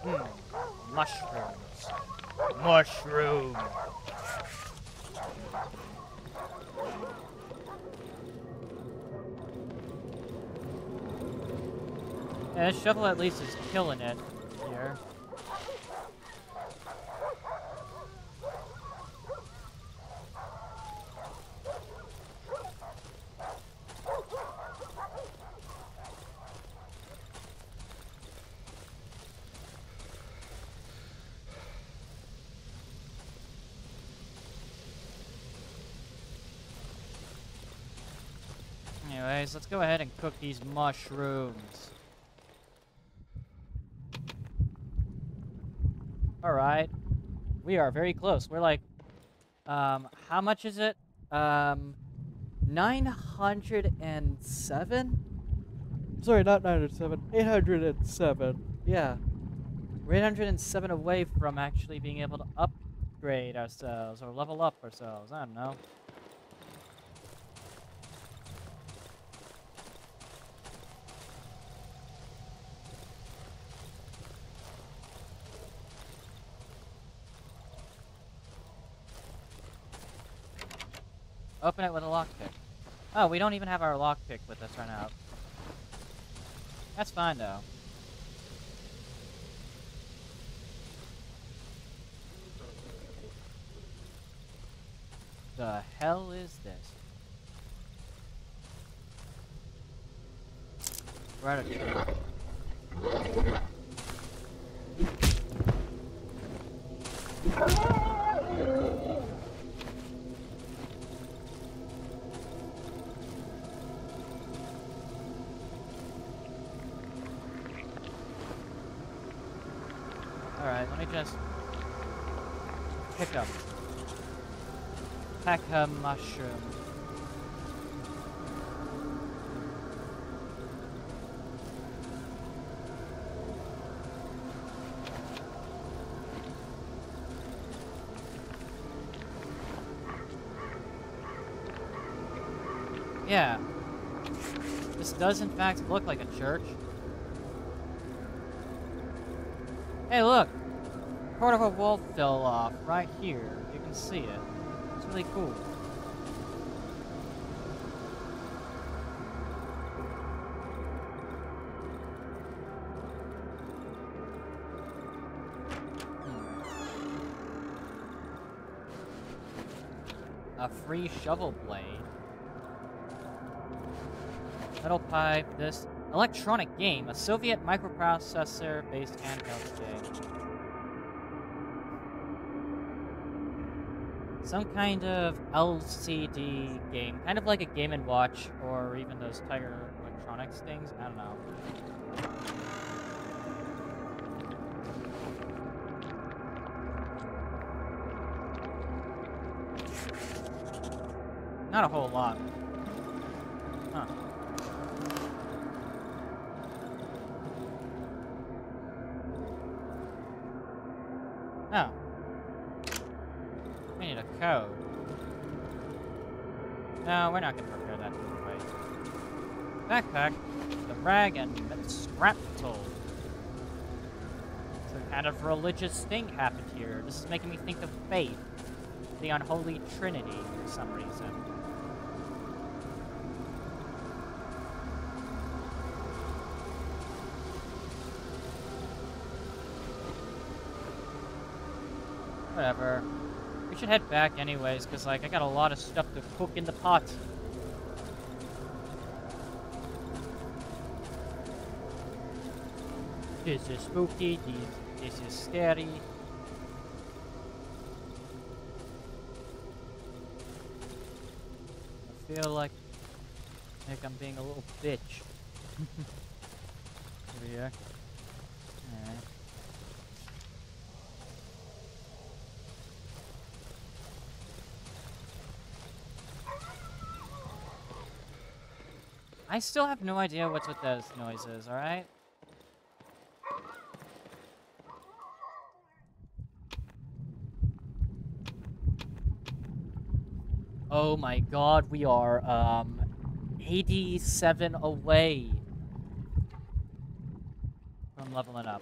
Speaker 1: Hmm. Mushrooms. Mushroom. Yeah, this shovel at least is killing it here. Anyways, let's go ahead and cook these mushrooms. Alright. We are very close. We're like, um, how much is it? Um, 907? Sorry, not 907. 807. Yeah. We're 807 away from actually being able to upgrade ourselves or level up ourselves. I don't know. Open it with a lockpick. Oh, we don't even have our lockpick with us right now. That's fine, though. The hell is this? At a Alright, let me just pick up. Pack a mushroom. Yeah. This does in fact look like a church. Hey, look! Part of a wall fell off right here. You can see it. It's really cool. Hmm. A free shovel blade. Metal pipe, this electronic game, a Soviet microprocessor-based handheld game. Some kind of LCD game, kind of like a Game & Watch, or even those Tiger Electronics things, I don't know. Not a whole lot. Huh. Oh. We need a code. No, we're not gonna prepare that anyway. Backpack, the rag, and scrap tool. Some kind of religious thing happened here. This is making me think of faith. The unholy trinity for some reason. Whatever. We should head back anyways, because, like, I got a lot of stuff to cook in the pot. This is spooky, this, is scary. I feel like, like I'm being a little bitch. Over here. Alright. I still have no idea what's with those noises, alright? Oh my god, we are, um, 87 away from leveling up.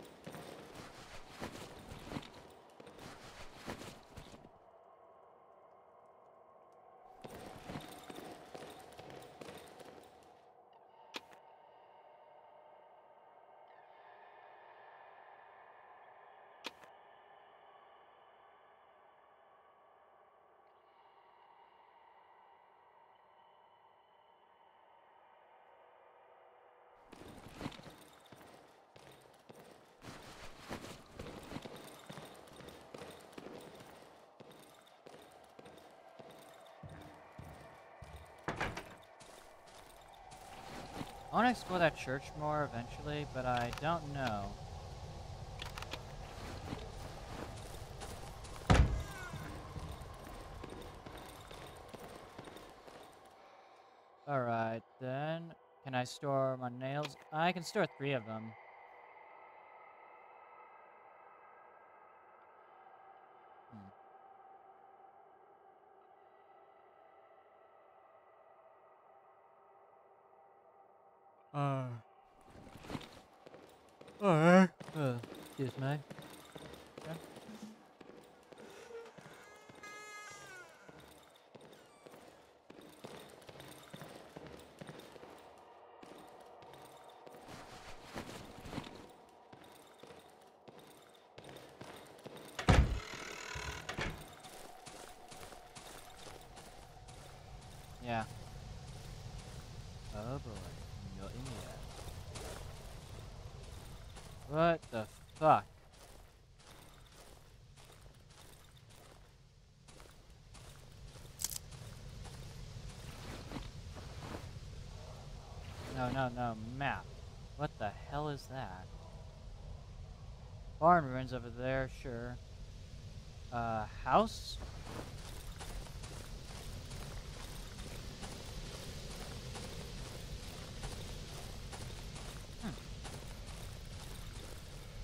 Speaker 1: explore that church more eventually, but I don't know. Alright, then. Can I store my nails? I can store three of them. Excuse me. Okay. Yeah. Oh boy, you're in here. What the fuck? No, no, no, map. What the hell is that? Barn ruins over there, sure. Uh, house?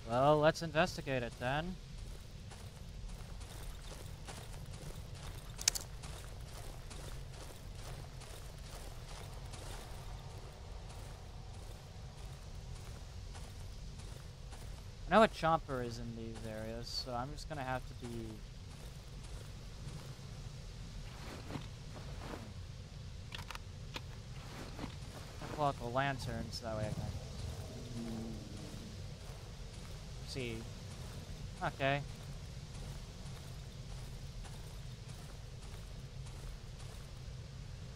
Speaker 1: Well, let's investigate it then. I know a chomper is in these areas, so I'm just gonna have to be... Pull out the lanterns, that way I can see. Okay.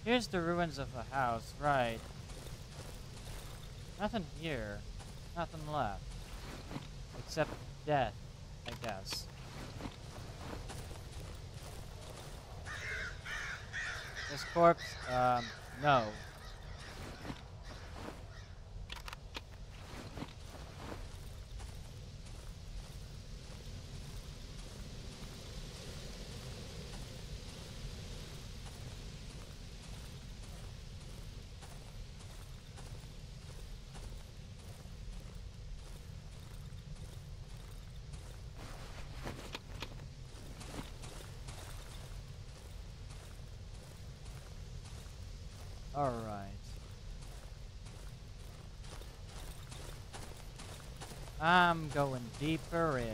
Speaker 1: Here's the ruins of a house, right. Nothing here. Nothing left. Except death, I guess. This corpse, um, no. Alright. I'm going deeper in.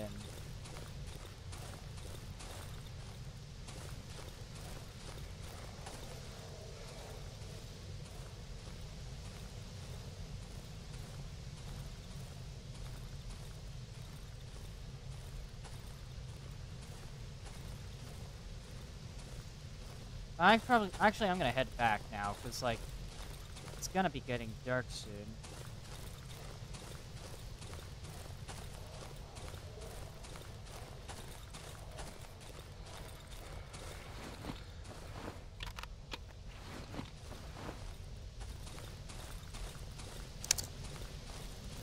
Speaker 1: I probably actually I'm gonna head back now because like it's gonna be getting dark soon.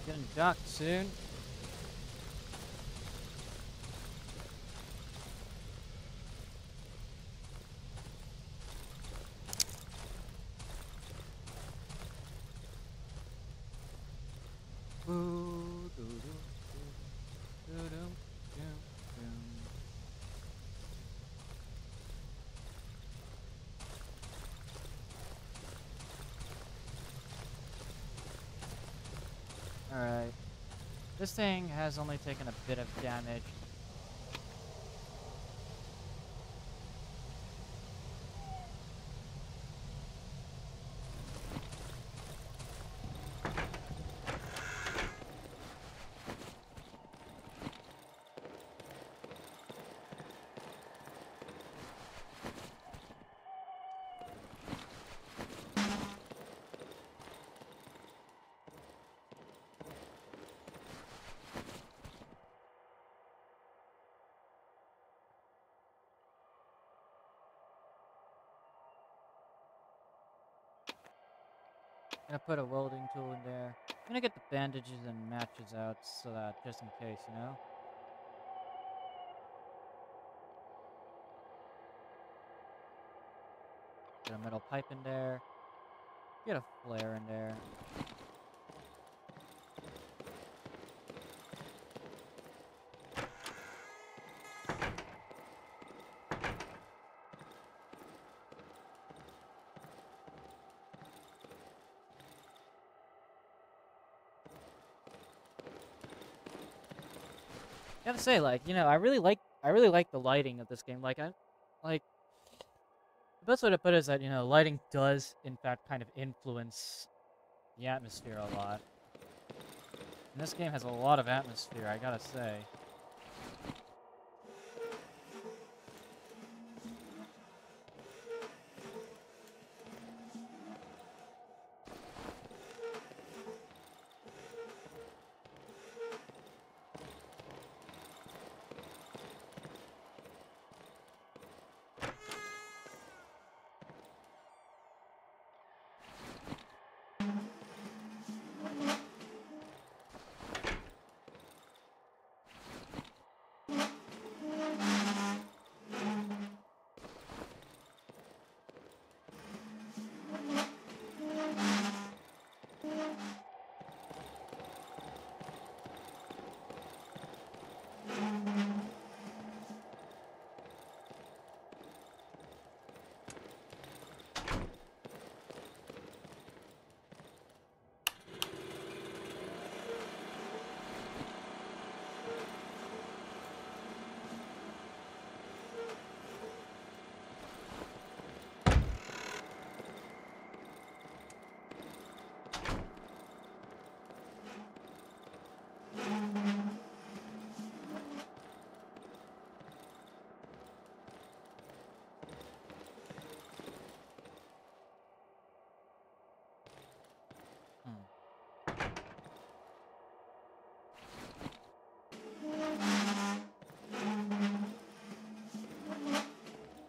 Speaker 1: Getting dark soon. Thing has only taken a bit of damage. Put a welding tool in there. Gonna get the bandages and matches out so that just in case, you know? Get a metal pipe in there. Get a flare in there. Say, like, you know, I really like I really like the lighting of this game. Like, I like the best way to put it is that you know, lighting does in fact kind of influence the atmosphere a lot. And this game has a lot of atmosphere, I gotta say.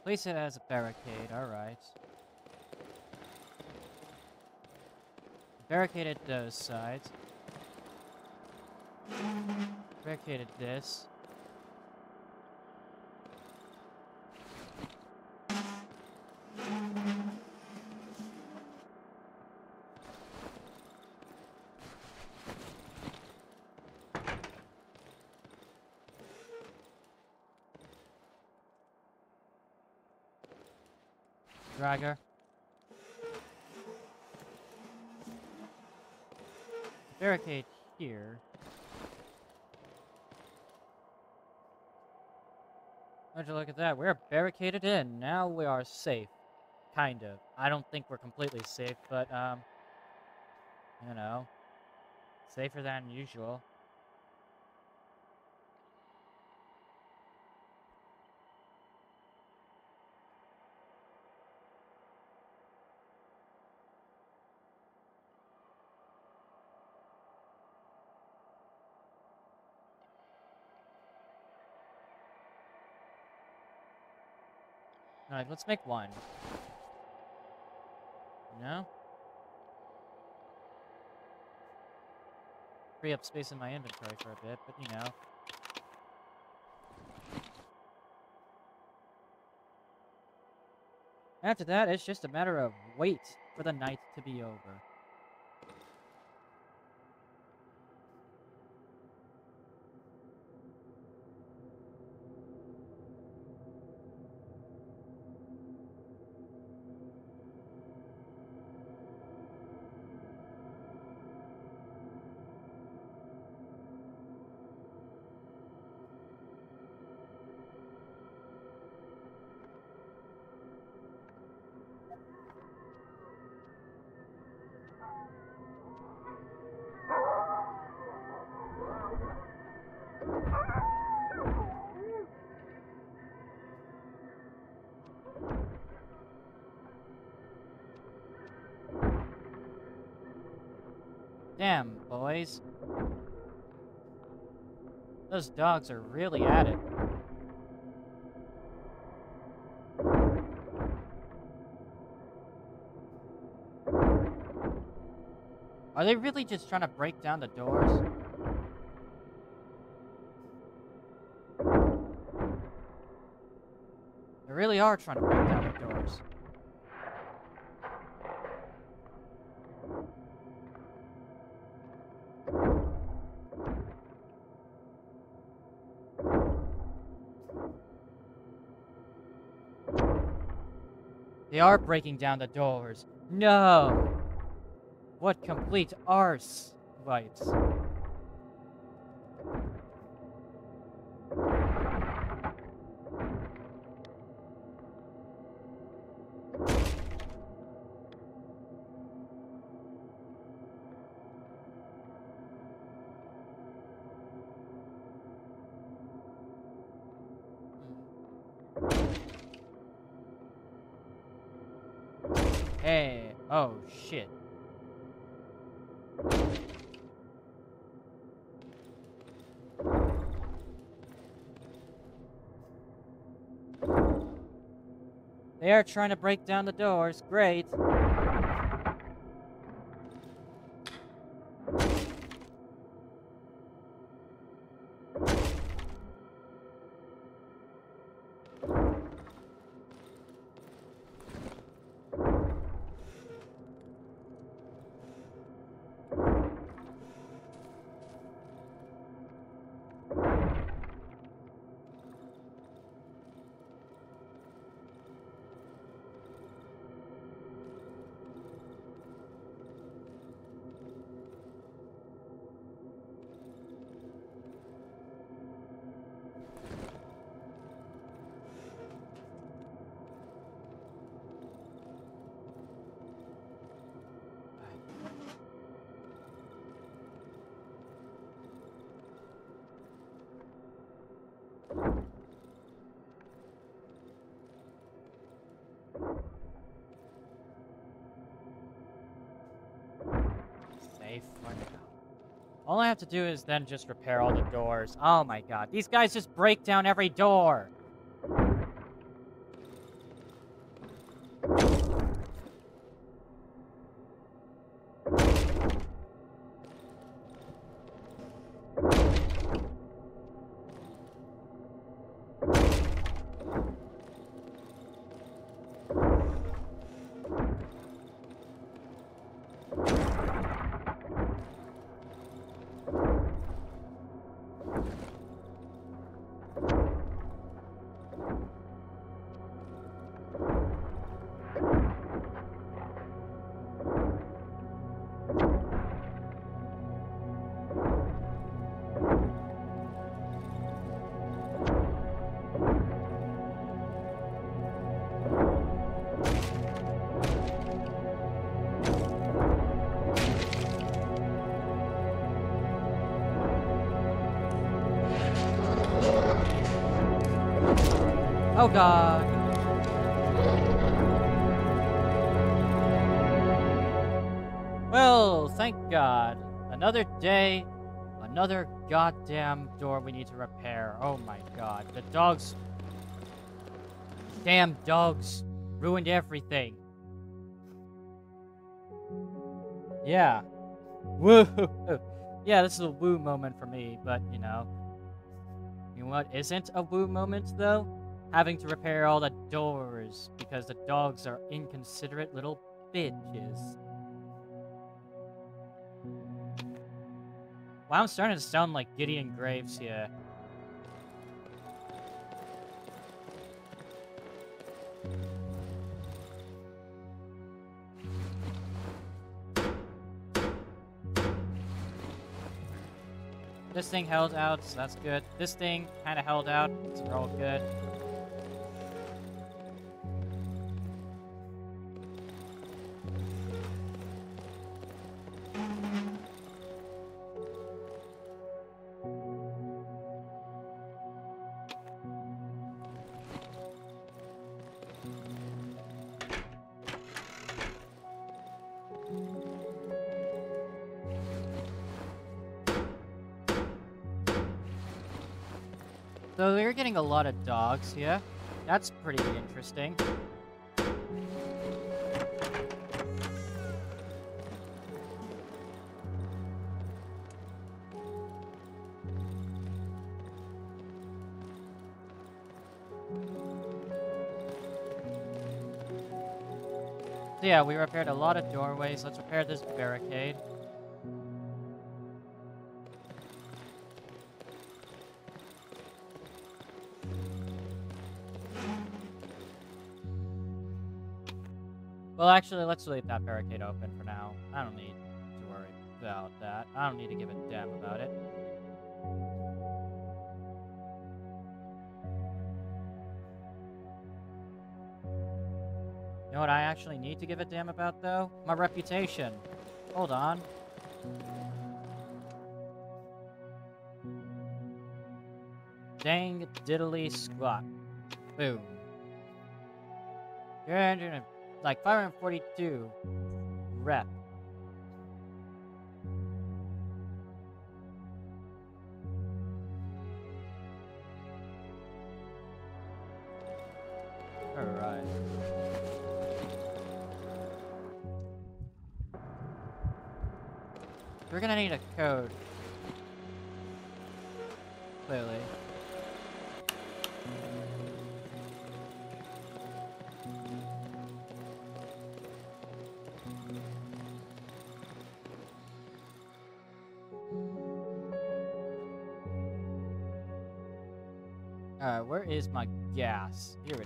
Speaker 1: Place it as a barricade, alright. Barricaded those sides. Barricaded this. Dragger. Barricade here. Would you look at that? We're in. Now we are safe. Kind of. I don't think we're completely safe, but, um... You know. Safer than usual. Alright, let's make one. No? Free up space in my inventory for a bit, but you know. After that, it's just a matter of wait for the night to be over. Those dogs are really at it. Are they really just trying to break down the doors? They really are trying to break down the doors. They are breaking down the doors. No! What complete arse vibes. They are trying to break down the doors. Great. I have to do is then just repair all the doors. Oh my god, these guys just break down every door. Oh god. Well, thank god. Another day, another goddamn door we need to repair. Oh my god. The dogs. Damn dogs ruined everything. Yeah. Woo! Yeah, this is a woo moment for me, but you know. You know what isn't a woo moment though? Having to repair all the doors because the dogs are inconsiderate little bitches. Wow, I'm starting to sound like Gideon Graves here. This thing held out, so that's good. This thing kind of held out, so we're all good. Getting a lot of dogs here. That's pretty interesting. So yeah, we repaired a lot of doorways. Let's repair this barricade. Well, actually, let's leave that barricade open for now. I don't need to worry about that. I don't need to give a damn about it. You know what I actually need to give a damn about, though? My reputation. Hold on. Dang diddly squat. Boom. You're like 542 rep. Alright. We're gonna need a code. Clearly. Is my gas? Here it is.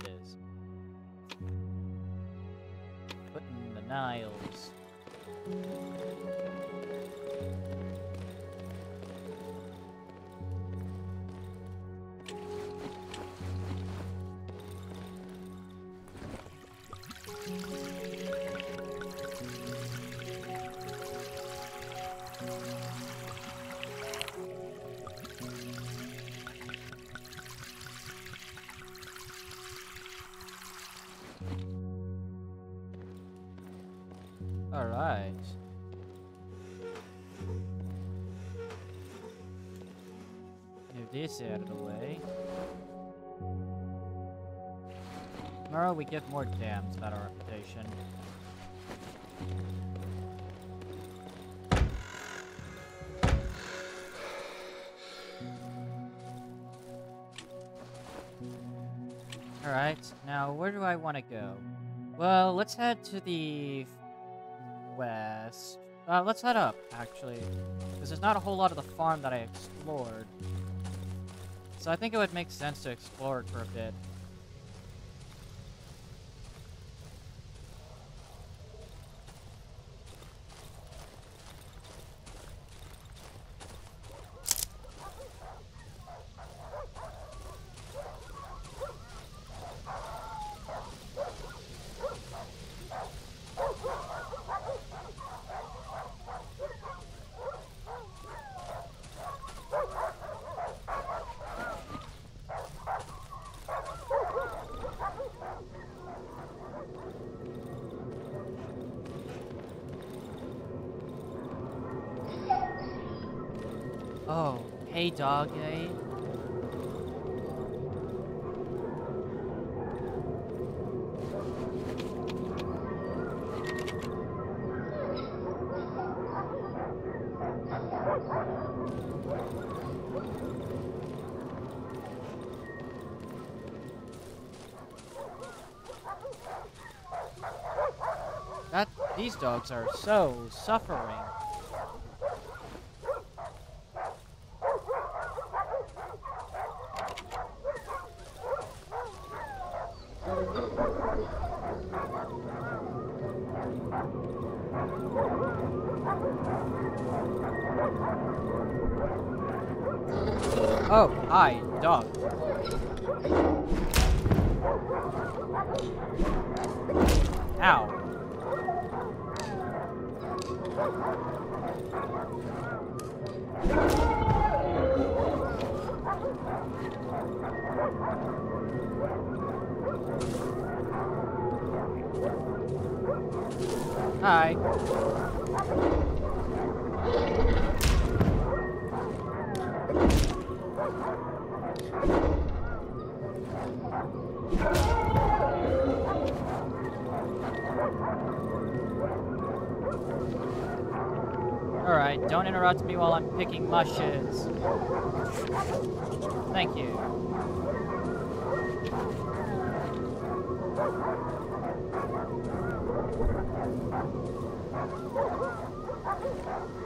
Speaker 1: Give more dams about our reputation. Alright, now where do I want to go? Well, let's head to the west. Uh, let's head up, actually. Because there's not a whole lot of the farm that I explored. So I think it would make sense to explore it for a bit. Oh, hey dog, hey. That these dogs are so suffering. Oh, hi, dog. Ow. Hi. Alright, don't interrupt me while I'm picking mushes. Thank you. Thank you.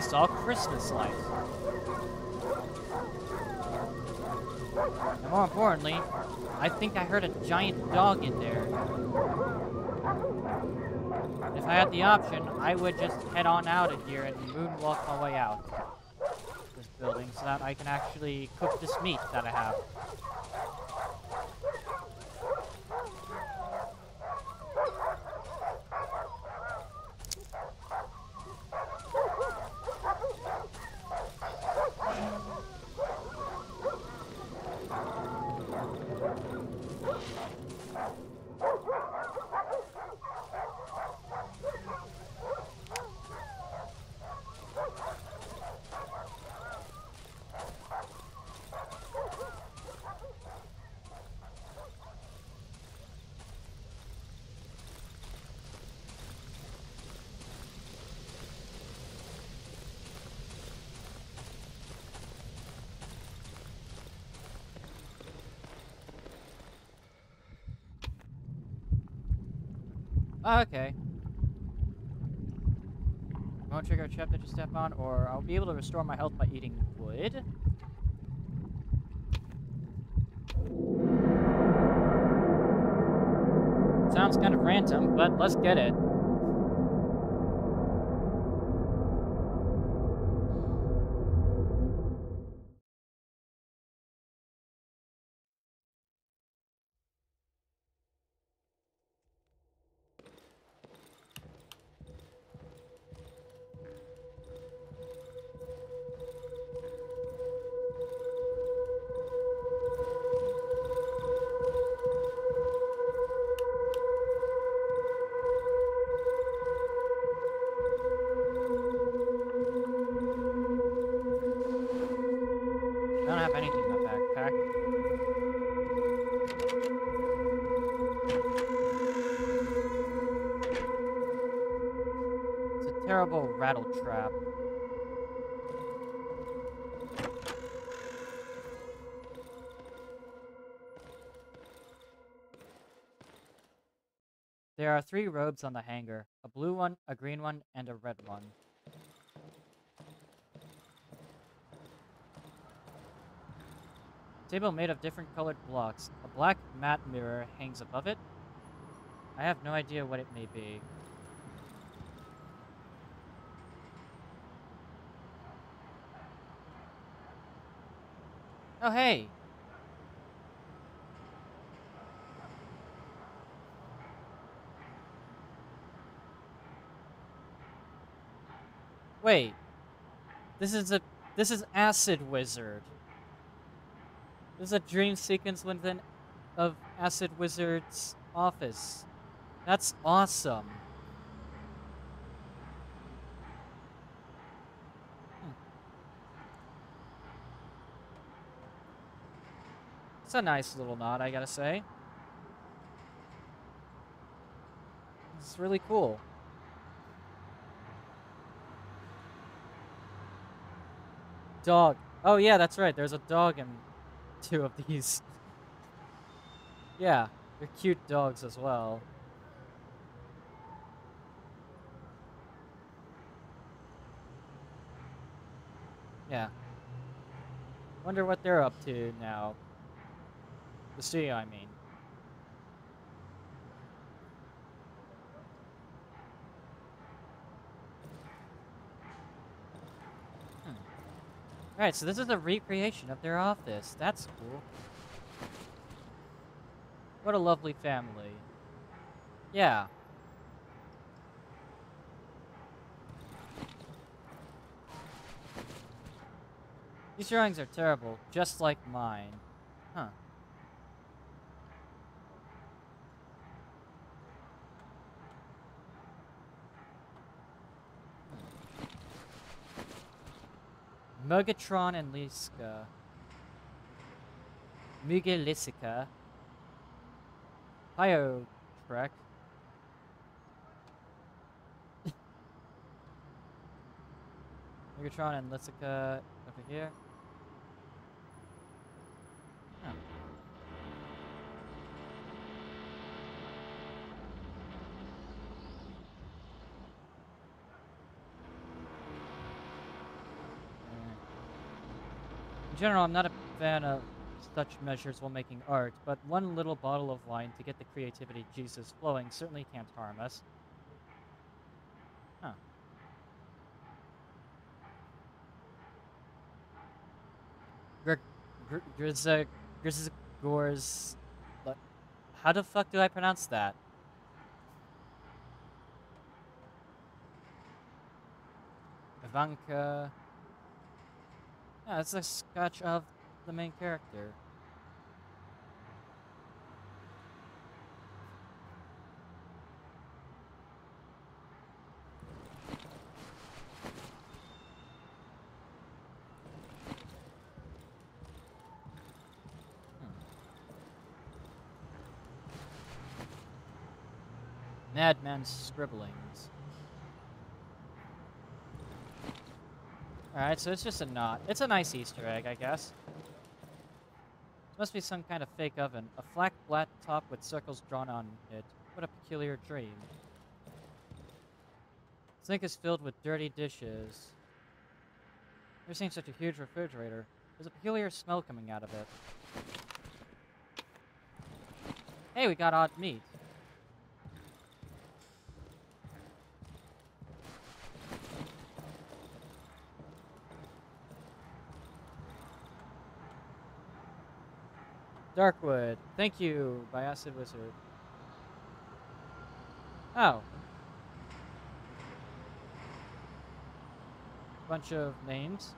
Speaker 1: I saw Christmas lights. And more importantly, I think I heard a giant dog in there. If I had the option, I would just head on out of here and moonwalk my way out this building so that I can actually cook this meat that I have. Oh, okay. Won't trigger a trap that you step on, or I'll be able to restore my health by eating wood. Sounds kind of random, but let's get it. Three robes on the hanger. A blue one, a green one, and a red one. Table made of different colored blocks. A black matte mirror hangs above it. I have no idea what it may be. Oh, hey! Wait. This is a this is Acid Wizard. This is a dream sequence within of Acid Wizard's office. That's awesome. Hmm. It's a nice little nod, I gotta say. It's really cool. Dog. Oh yeah, that's right. There's a dog in two of these. yeah, they're cute dogs as well. Yeah. Wonder what they're up to now. The studio, I mean. Alright, so this is a recreation of their office. That's cool. What a lovely family. Yeah. These drawings are terrible, just like mine. Huh. Mugatron and Liska. Mugalisica. Pio Trek. Megatron and Lissica over here. General, I'm not a fan of such measures while making art, but one little bottle of wine to get the creativity juices flowing certainly can't harm us. Huh. Gr Gr Grizza Grizzagors. How the fuck do I pronounce that? Ivanka. Yeah, it's a sketch of the main character. Hmm. Madman's scribblings. Alright, so it's just a knot. It's a nice Easter egg, I guess. Must be some kind of fake oven. A flat flat top with circles drawn on it. What a peculiar dream. Sink is filled with dirty dishes. Never seen such a huge refrigerator. There's a peculiar smell coming out of it. Hey, we got odd meat. Darkwood. Thank you, by Acid Wizard. Oh. Bunch of names.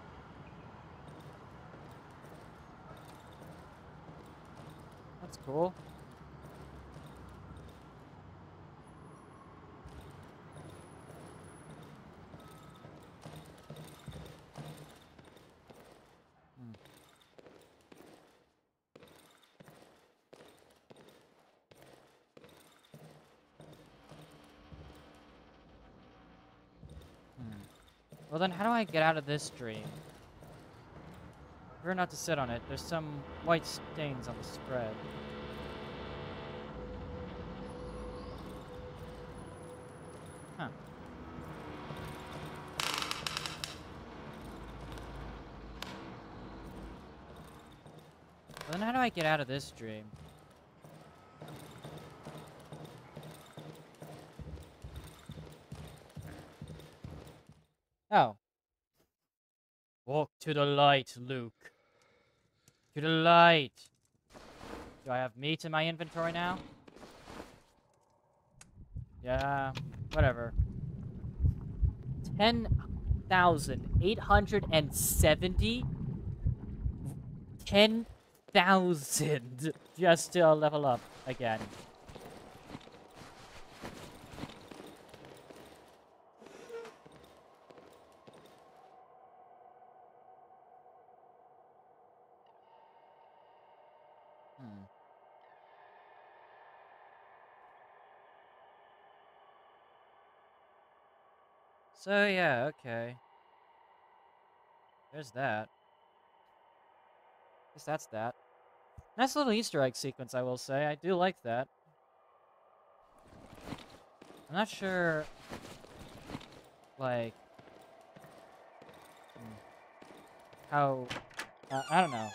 Speaker 1: That's cool. Then, how do I get out of this dream? Prefer not to sit on it. There's some white stains on the spread. Huh. Then how do I get out of this dream? Oh. Walk to the light, Luke. To the light. Do I have meat in my inventory now? Yeah, whatever. 10,870? 10,000 just to level up again. So yeah, okay. There's that. Guess that's that. Nice little Easter egg sequence, I will say. I do like that. I'm not sure, like, hmm, how, uh, I don't know.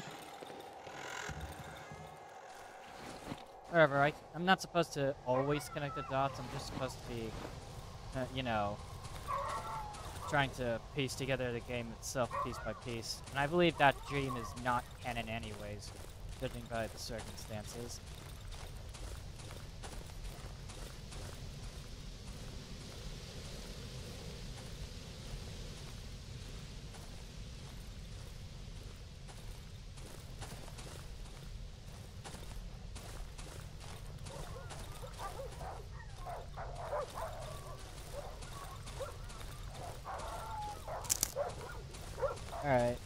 Speaker 1: Whatever, I, I'm not supposed to always connect the dots, I'm just supposed to be, uh, you know, trying to piece together the game itself piece by piece. And I believe that dream is not canon anyways, judging by the circumstances. Alright.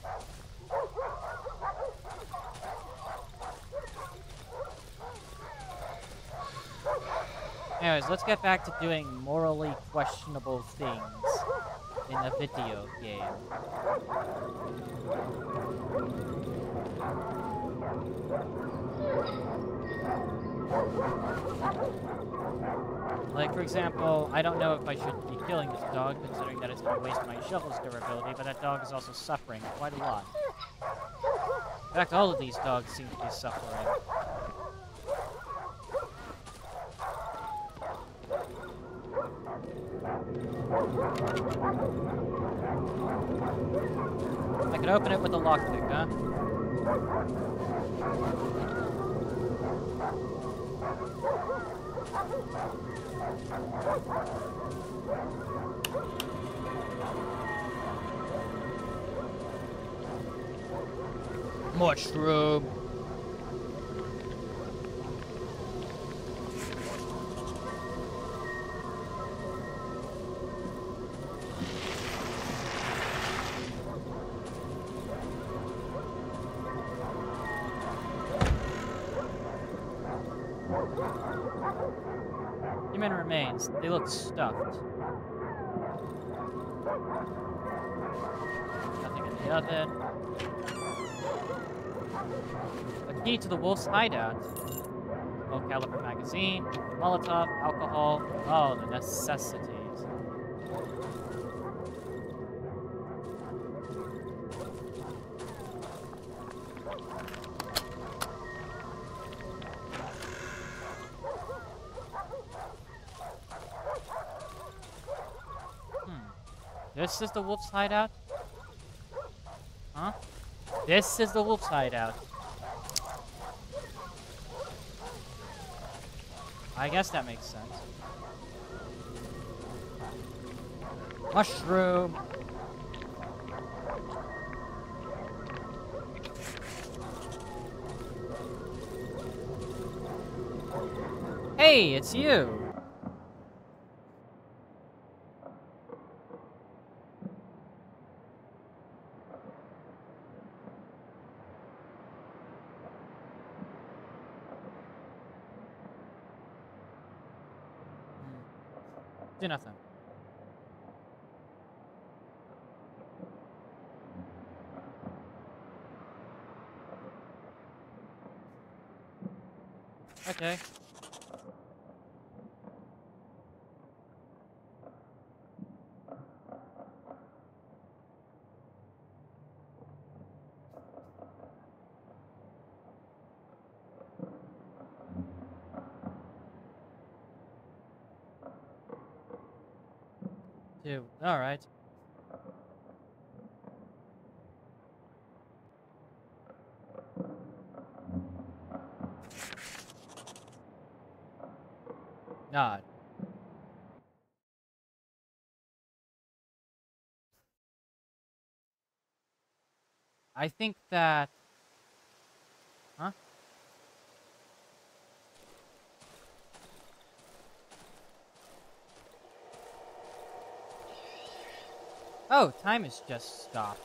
Speaker 1: Anyways, let's get back to doing morally questionable things in a video game. Like, for example, I don't know if I should be killing this dog, considering that it's going to waste my shovel's durability, but that dog is also suffering quite a lot. In fact, all of these dogs seem to be suffering. I could open it with a huh? Mushroom. They look stuffed. Nothing in the oven. A key to the wolf's hideout. Low caliber magazine, Molotov, alcohol. Oh, the necessities. This is the wolf's hideout? Huh? This is the wolf's hideout. I guess that makes sense. Mushroom! Hey, it's you! Nothing. Okay. Two. Alright. Nod. I think that... Oh, time has just stopped.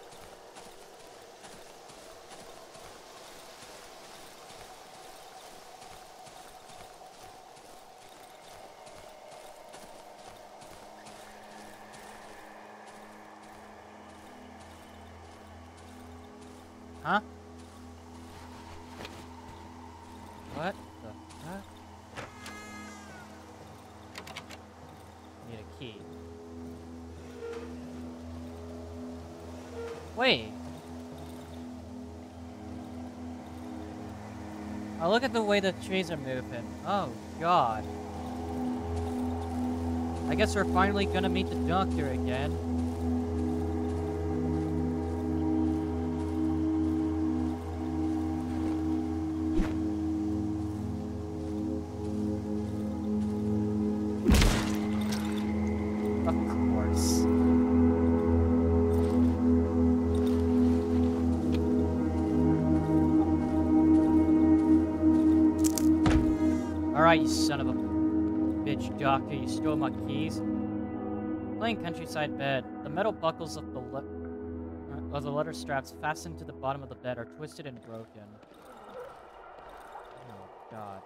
Speaker 1: Huh? What the fuck? Wait. Oh, look at the way the trees are moving. Oh, God. I guess we're finally gonna meet the doctor again. Stole my keys. Plain countryside bed. The metal buckles of the le uh, of the letter straps fastened to the bottom of the bed are twisted and broken. Oh god.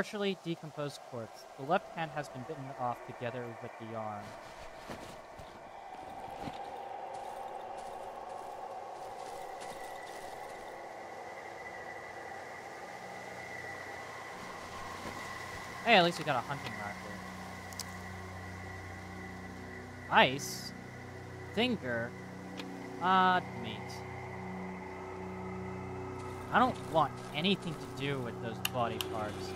Speaker 1: Partially decomposed corpse. The left hand has been bitten off together with the arm. Hey, at least we got a hunting rifle. Ice? Finger? Odd meat. I don't want anything to do with those body parts.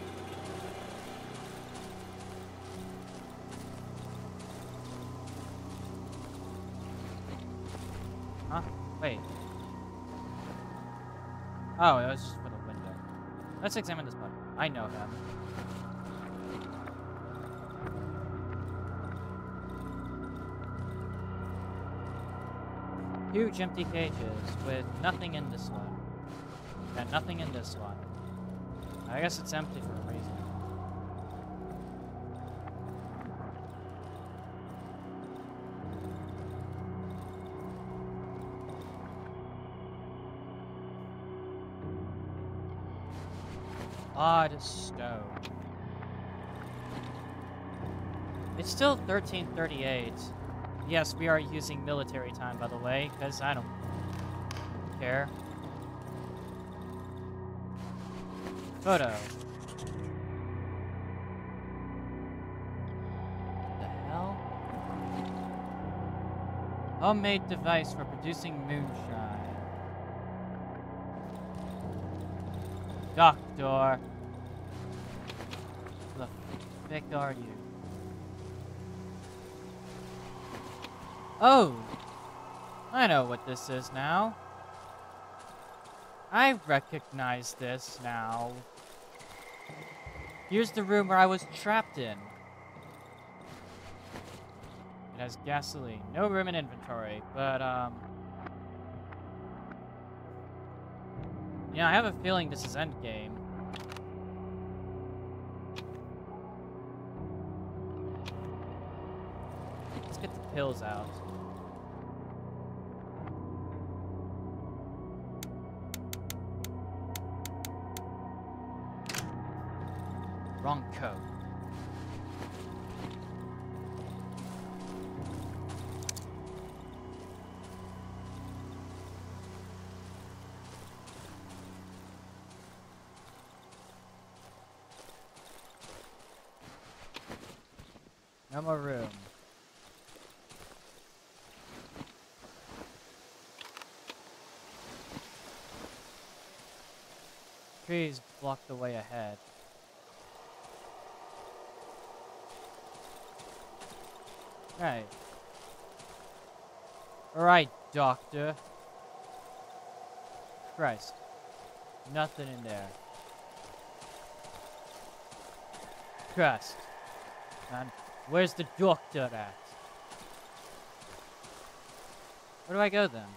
Speaker 1: Oh, it was just for the window. Let's examine this body. I know him. Huge empty cages with nothing in this one. And nothing in this one. I guess it's empty for a reason. It's still 1338. Yes, we are using military time, by the way, because I don't care. Photo. What the hell? Homemade device for producing moonshine. Doctor. The frick are you? Oh! I know what this is now. I recognize this now. Here's the room where I was trapped in. It has gasoline. No room in inventory, but, um... Yeah, I have a feeling this is endgame. Let's get the pills out. Trees block the way ahead. Right. Alright, doctor. Christ. Nothing in there. Christ. Man, where's the doctor at? Where do I go then?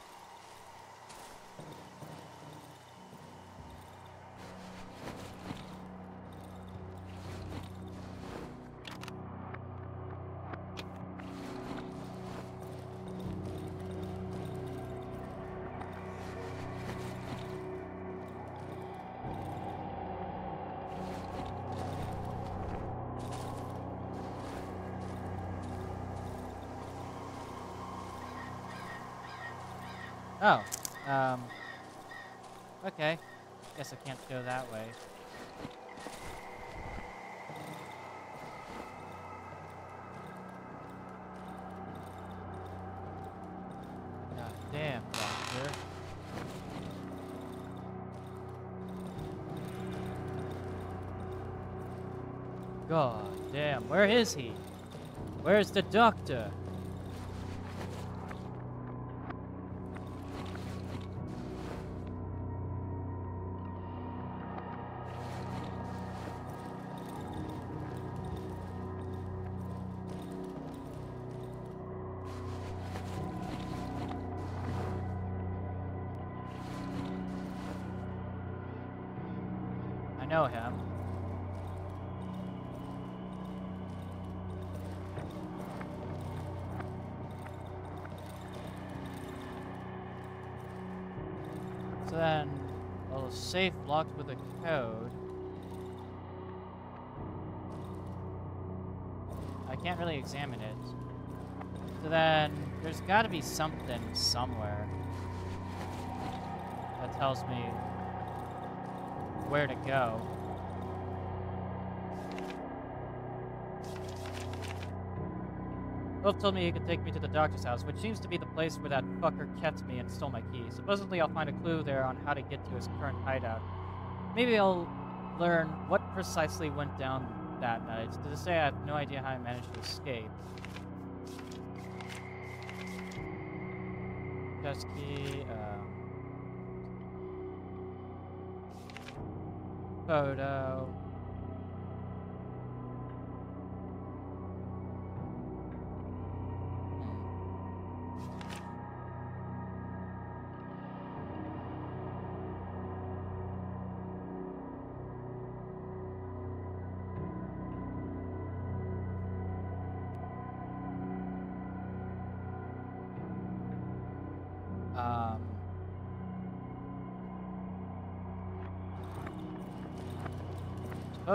Speaker 1: Oh, um, okay. Guess I can't go that way. God damn, doctor. God damn, where is he? Where's the doctor? Locked with a code. I can't really examine it. So then, there's got to be something somewhere that tells me where to go. Wolf told me he could take me to the doctor's house, which seems to be the place where that fucker kept me and stole my key. Supposedly I'll find a clue there on how to get to his current hideout. Maybe I'll learn what precisely went down that night. To this day, I have no idea how I managed to escape. Key, um, photo.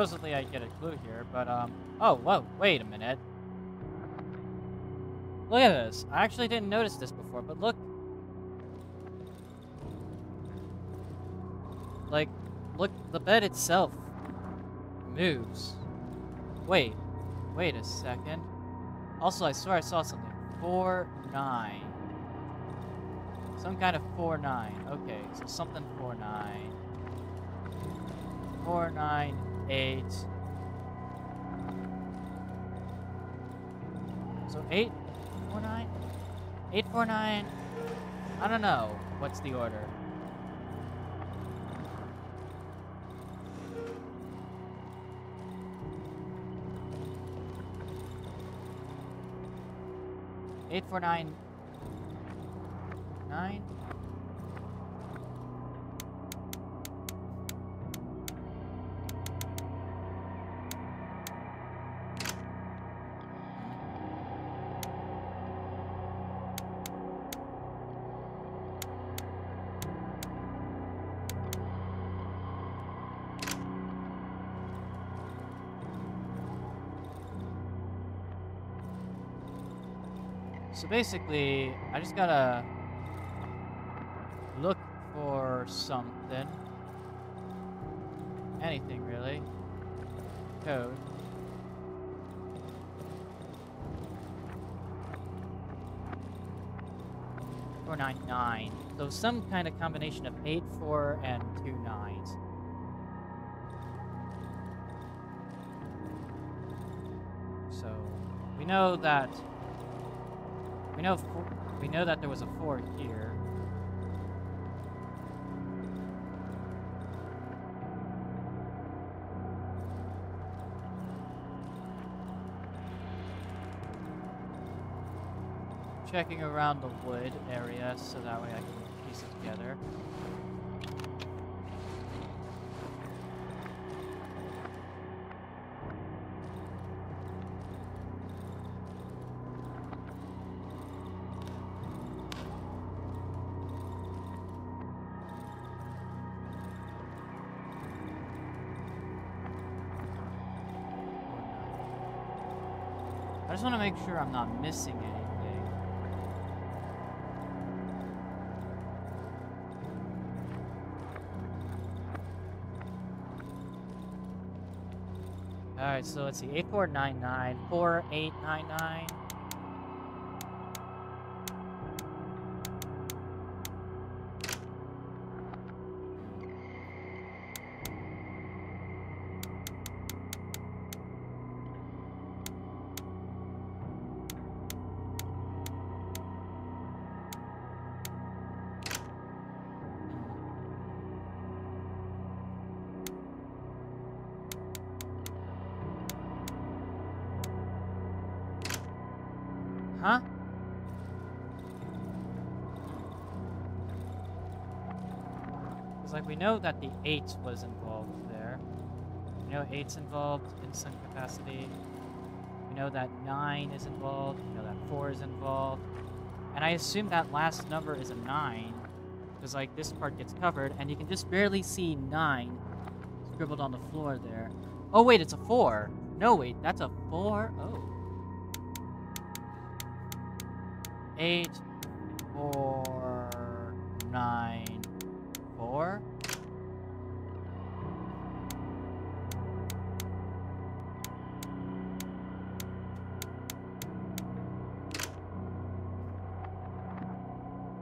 Speaker 1: Supposedly I get a clue here, but um, oh, whoa, wait a minute. Look at this. I actually didn't notice this before, but look. Like, look, the bed itself moves. Wait, wait a second. Also, I swear I saw something. 4, 9. Some kind of 4 9. Okay, so something 4 9. 4 9 8. So 8 4 9? 8 4 9. I don't know. What's the order? Eight four nine nine. Basically, I just gotta look for something. Anything, really. Code. Four nine nine. So some kind of combination of eight four and two nines. So we know that we know we know that there was a four here. checking around the wood area so that way I can piece it together. Missing anything. Alright, so let's see. 8499, 4899. Huh? It's like we know that the 8 was involved there. We know 8's involved in some capacity. We know that 9 is involved. We know that 4 is involved. And I assume that last number is a 9. Because, like, this part gets covered, and you can just barely see 9 scribbled on the floor there. Oh, wait, it's a 4. No, wait, that's a 4? Oh. Eight, four, nine, four.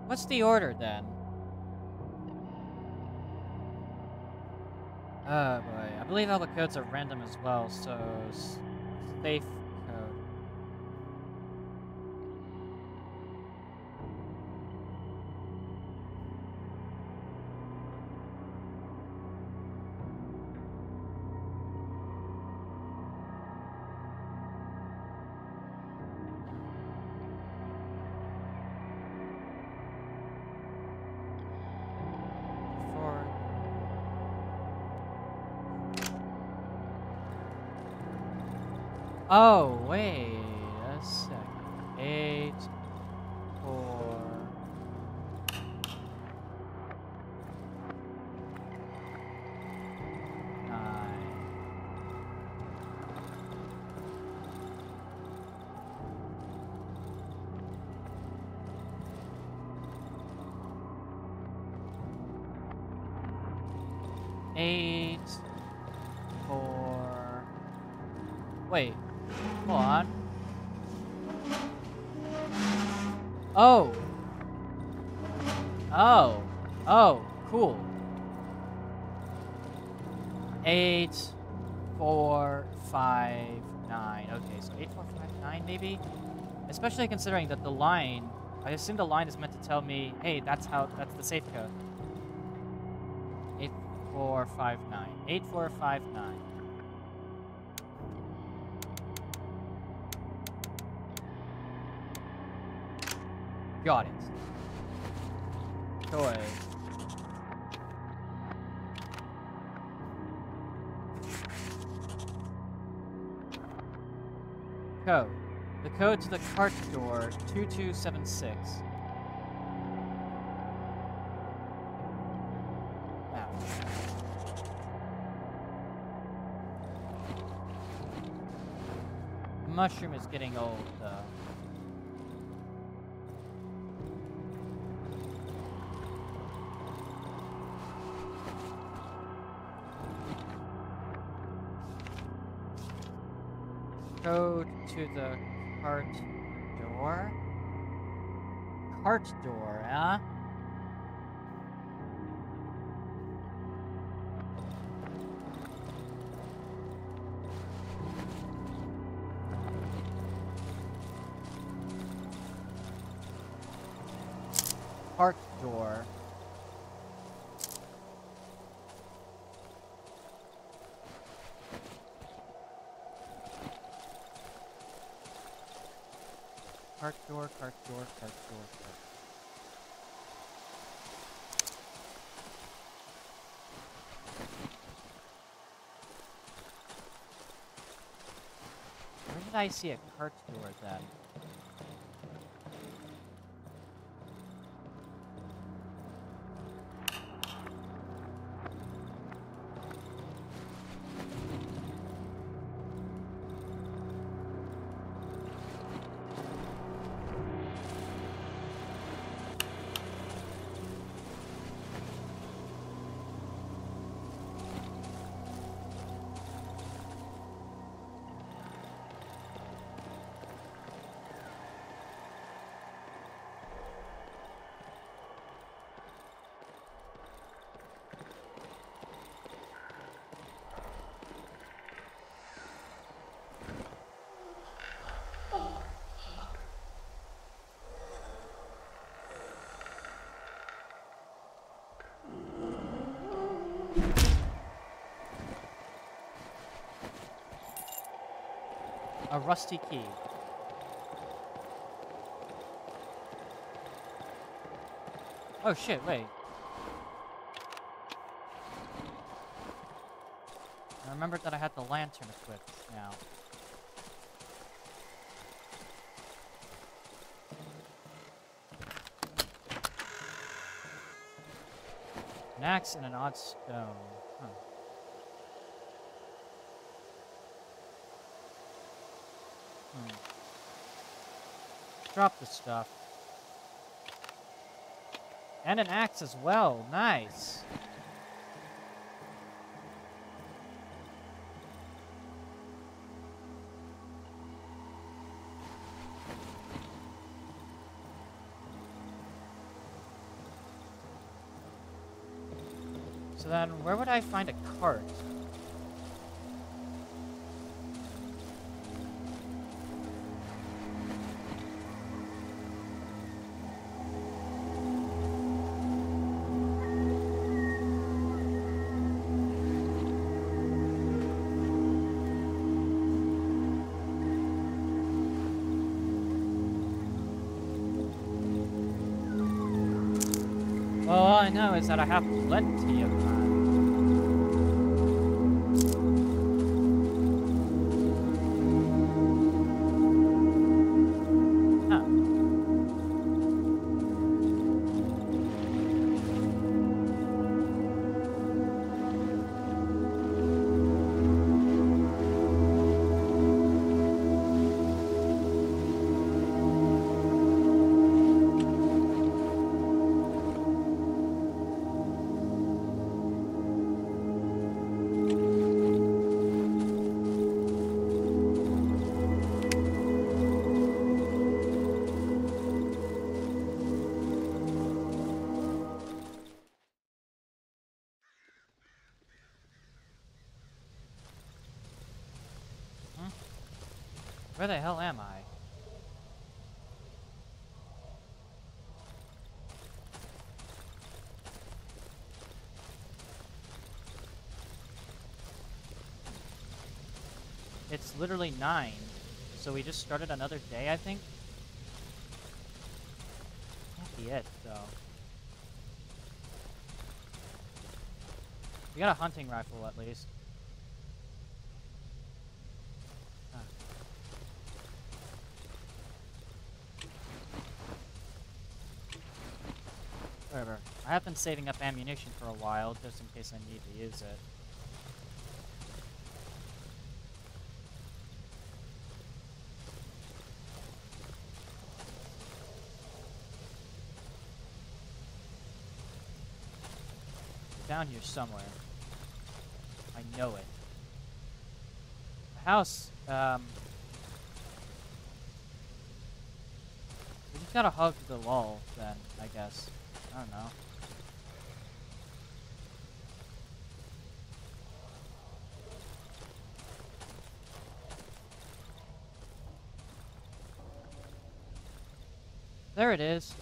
Speaker 1: What's the order then? Oh boy, I believe all the codes are random as well, so s- Especially considering that the line, I assume the line is meant to tell me, hey, that's how, that's the safe code. Eight, four, five, nine. Eight, four, five, nine. Got it. Toy. Code to the cart door 2276. Mushroom is getting old, though. Code to the Cart door, huh? Cart door. Park door, park door, park door, cart. Where did I see a cart door then? A rusty key. Oh shit, wait. I remembered that I had the lantern equipped now. An axe and an odd stone. Huh. Hmm. Drop the stuff. And an axe as well. Nice. So then, where would I find a cart? That I have plenty of time. Where the hell am I? It's literally 9. So we just started another day, I think? Can't be it, though. We got a hunting rifle, at least. Huh. Whatever. I have been saving up ammunition for a while, just in case I need to use it. Down here somewhere. I know it. The house, um... We just gotta hug the wall, then, I guess. I don't know. There it is.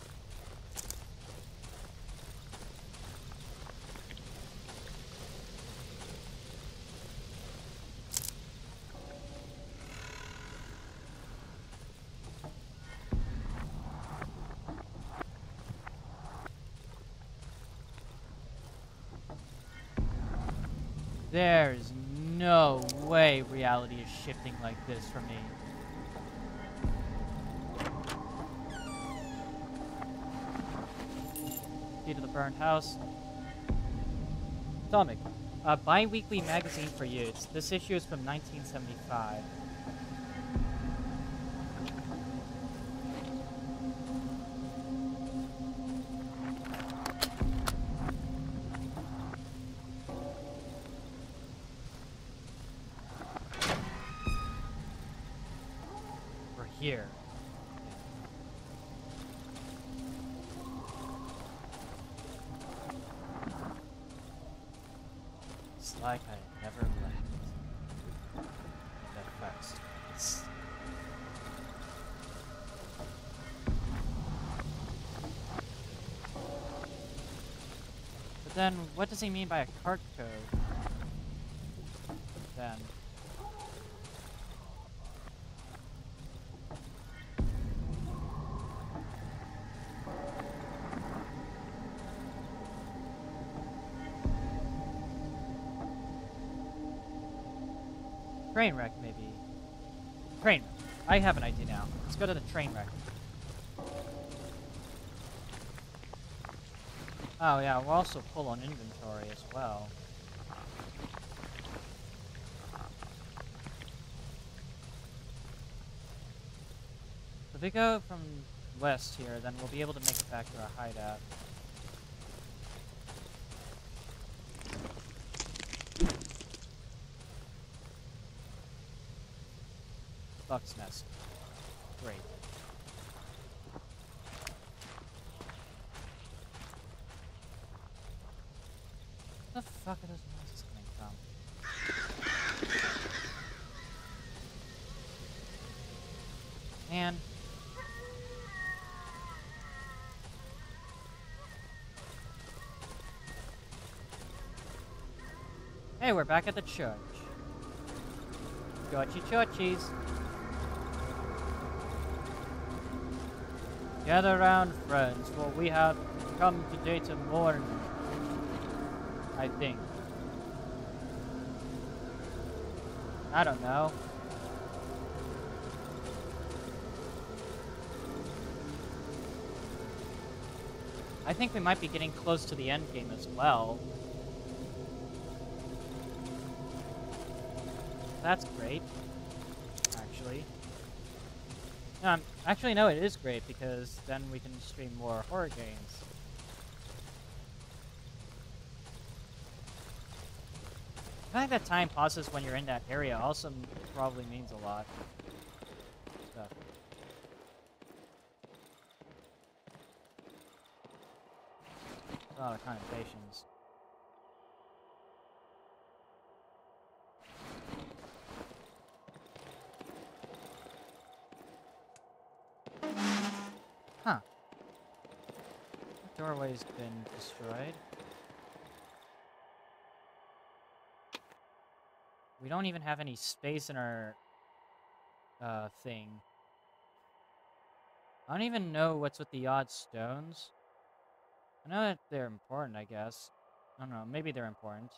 Speaker 1: There's no way reality is shifting like this for me. The burned house. Stomach. A bi-weekly magazine for youths. This issue is from 1975. Does he mean by a cart code? Then. Train wreck, maybe. Train wreck. I have an idea now. Let's go to the train wreck. Oh yeah, we'll also pull on inventory as well. If we go from west here, then we'll be able to make it back to our hideout. Buck's nest. The fuck are those noises coming from? Man. Hey, we're back at the church. Churchy churchies. Gather round, friends, for we have come today to mourn. I think. I don't know. I think we might be getting close to the end game as well. That's great. Actually. Um, actually, no, it is great because then we can stream more horror games. Fact that time pauses when you're in that area also probably means a lot. A lot of connotations. Huh. That doorway's been destroyed. We don't even have any space in our uh, thing. I don't even know what's with the odd stones. I know that they're important, I guess. I don't know, maybe they're important.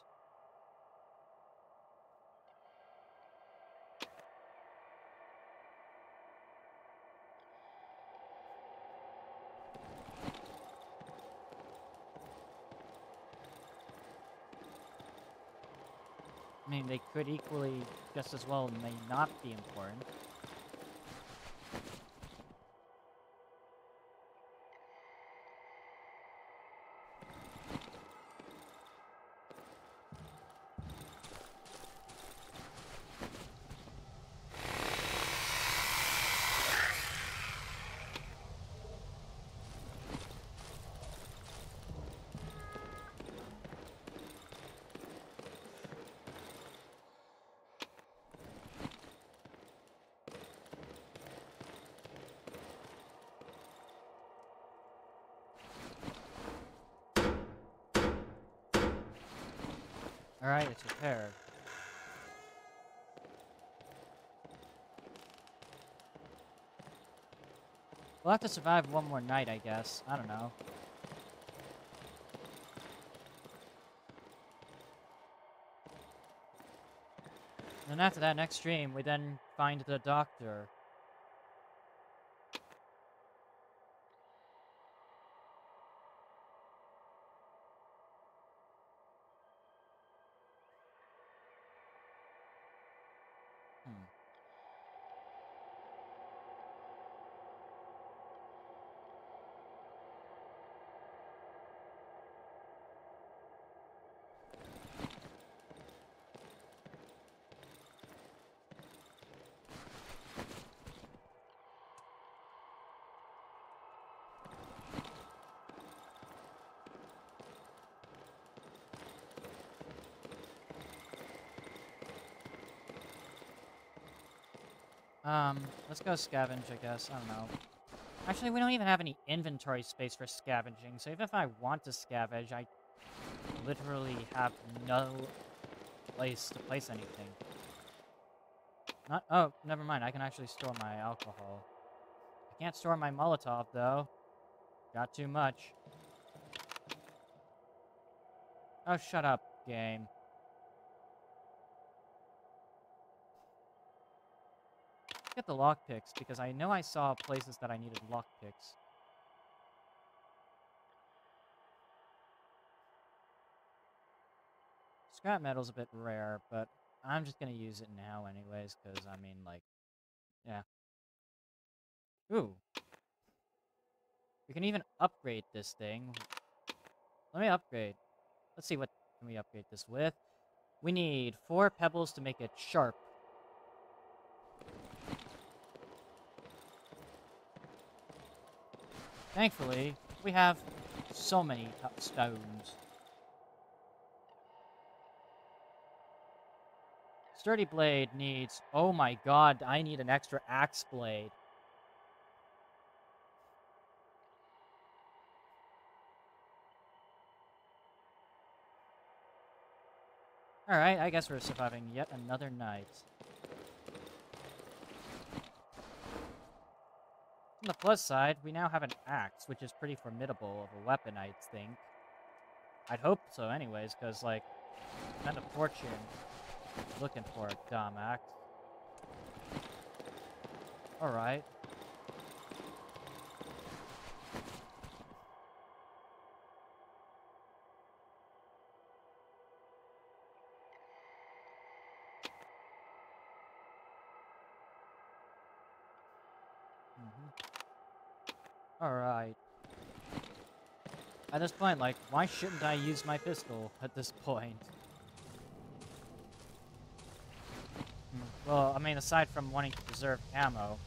Speaker 1: I mean, they could equally just as well may not be important. Alright, it's repaired. We'll have to survive one more night, I guess. I don't know. And after that next stream, we then find the doctor. Um, let's go scavenge, I guess. I don't know. Actually, we don't even have any inventory space for scavenging, so even if I want to scavenge, I literally have no place to place anything. Not- oh, never mind, I can actually store my alcohol. I can't store my Molotov, though. Got too much. Oh, shut up, game. Get the lockpicks, because I know I saw places that I needed lockpicks. Scrap metal's a bit rare, but I'm just gonna use it now anyways, because, I mean, like, yeah. Ooh. We can even upgrade this thing. Let me upgrade. Let's see what can we upgrade this with. We need four pebbles to make it sharp. Thankfully, we have so many stones. Sturdy blade needs... Oh my god, I need an extra axe blade. Alright, I guess we're surviving yet another night. On the plus side, we now have an axe, which is pretty formidable of a weapon, I think. I'd hope so anyways, because, like, kind of fortune looking for a dumb axe. Alright. Alright. At this point, like, why shouldn't I use my pistol at this point? Hmm, well, I mean, aside from wanting to preserve ammo.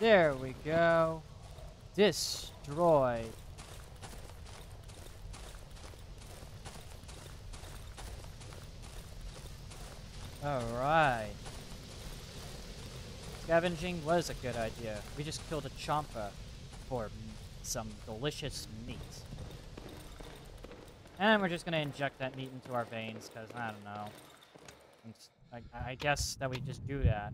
Speaker 1: There we go. Destroy. Alright. Scavenging was a good idea. We just killed a Chomper for some delicious meat. And we're just gonna inject that meat into our veins, because, I don't know. I, I guess that we just do that.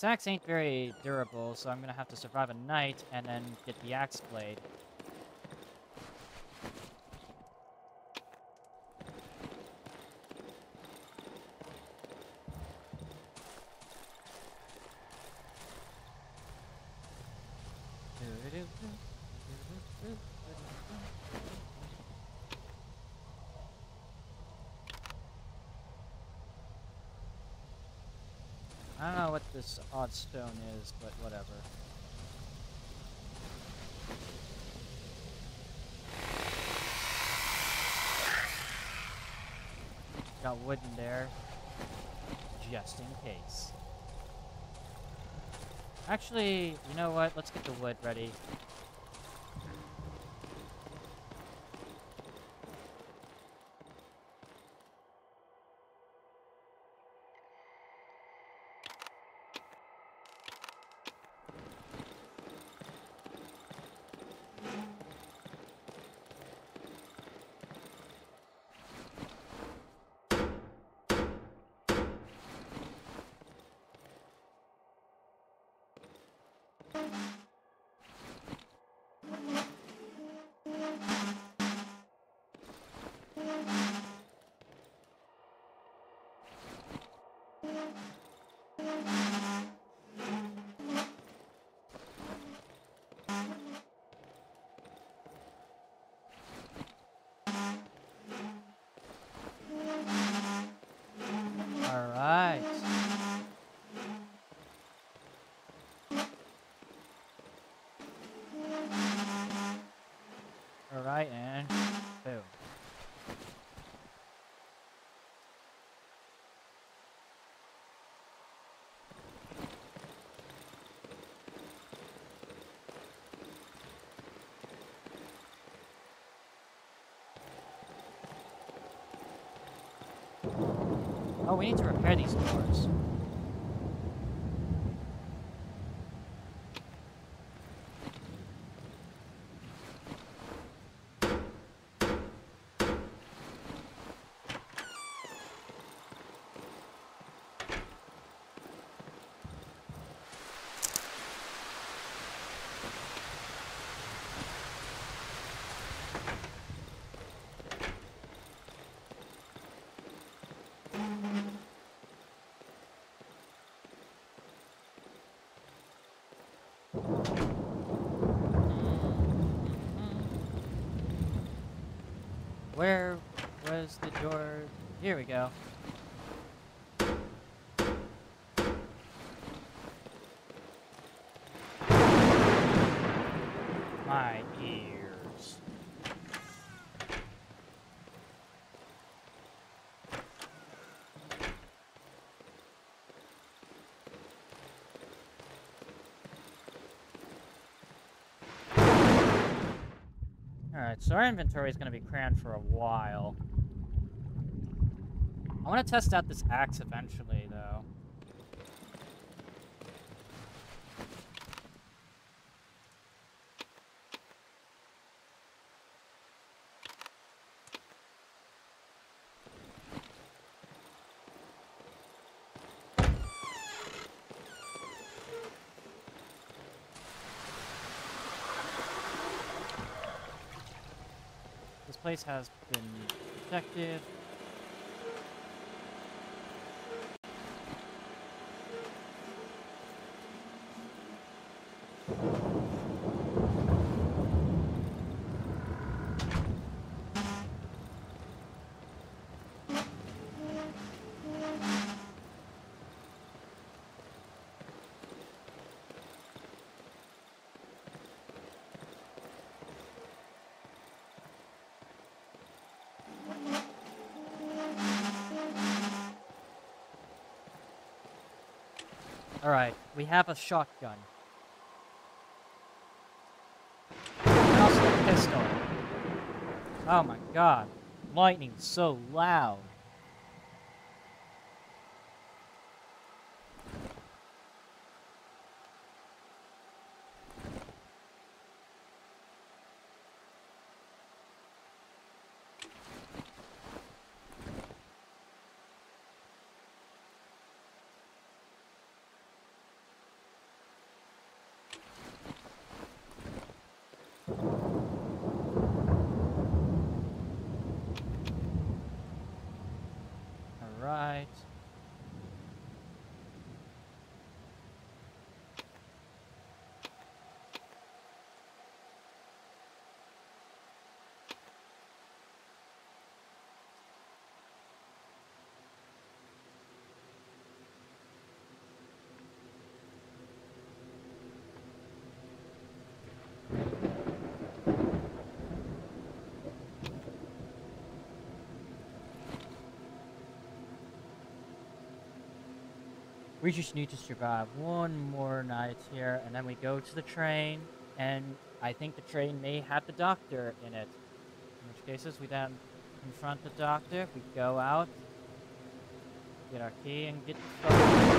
Speaker 1: This axe ain't very durable, so I'm gonna have to survive a night and then get the axe blade. Odd stone is, but whatever. Got wood in there, just in case. Actually, you know what? Let's get the wood ready. Oh, we need to repair these doors. Where was the door? Here we go. My ears. So our inventory is going to be crammed for a while. I want to test out this axe eventually, though. Place has been protected. Alright, we have a shotgun. Pistol. Oh my god. Lightning's so loud. Alright. We just need to survive one more night here, and then we go to the train, and I think the train may have the doctor in it. In which cases, we then confront the doctor, we go out, get our key, and get the fuck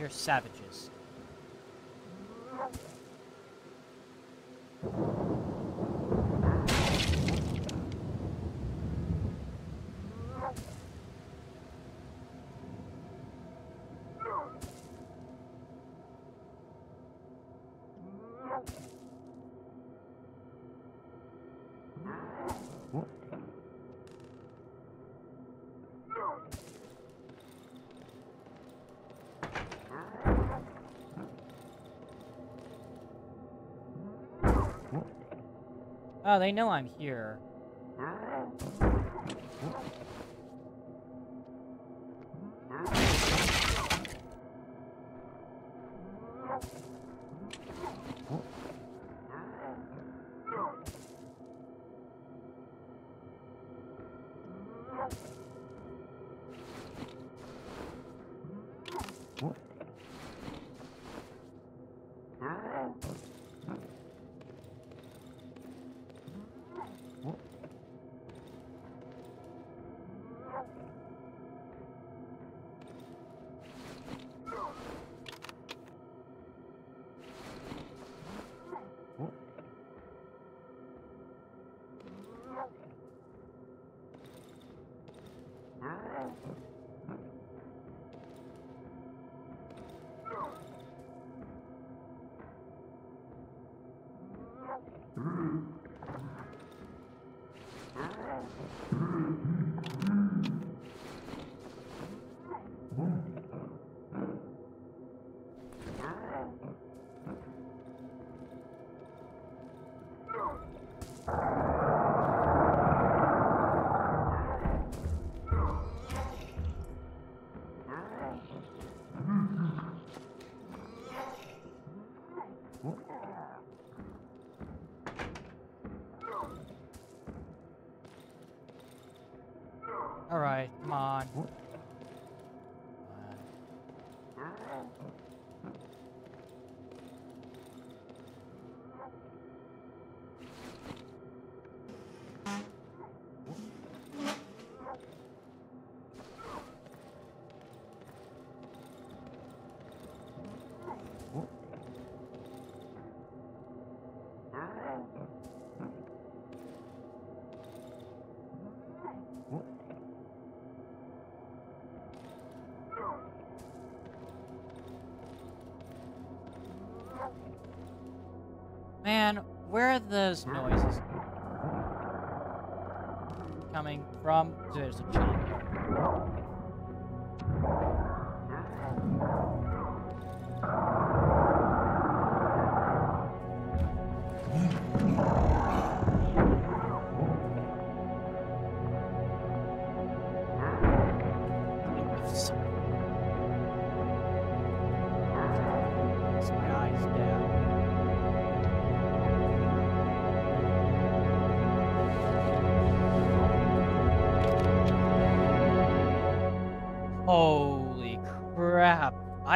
Speaker 1: Hear savages. Oh, they know I'm here. Yeah. Alright, come on. Man, where are those hmm? noises coming from? There's a giant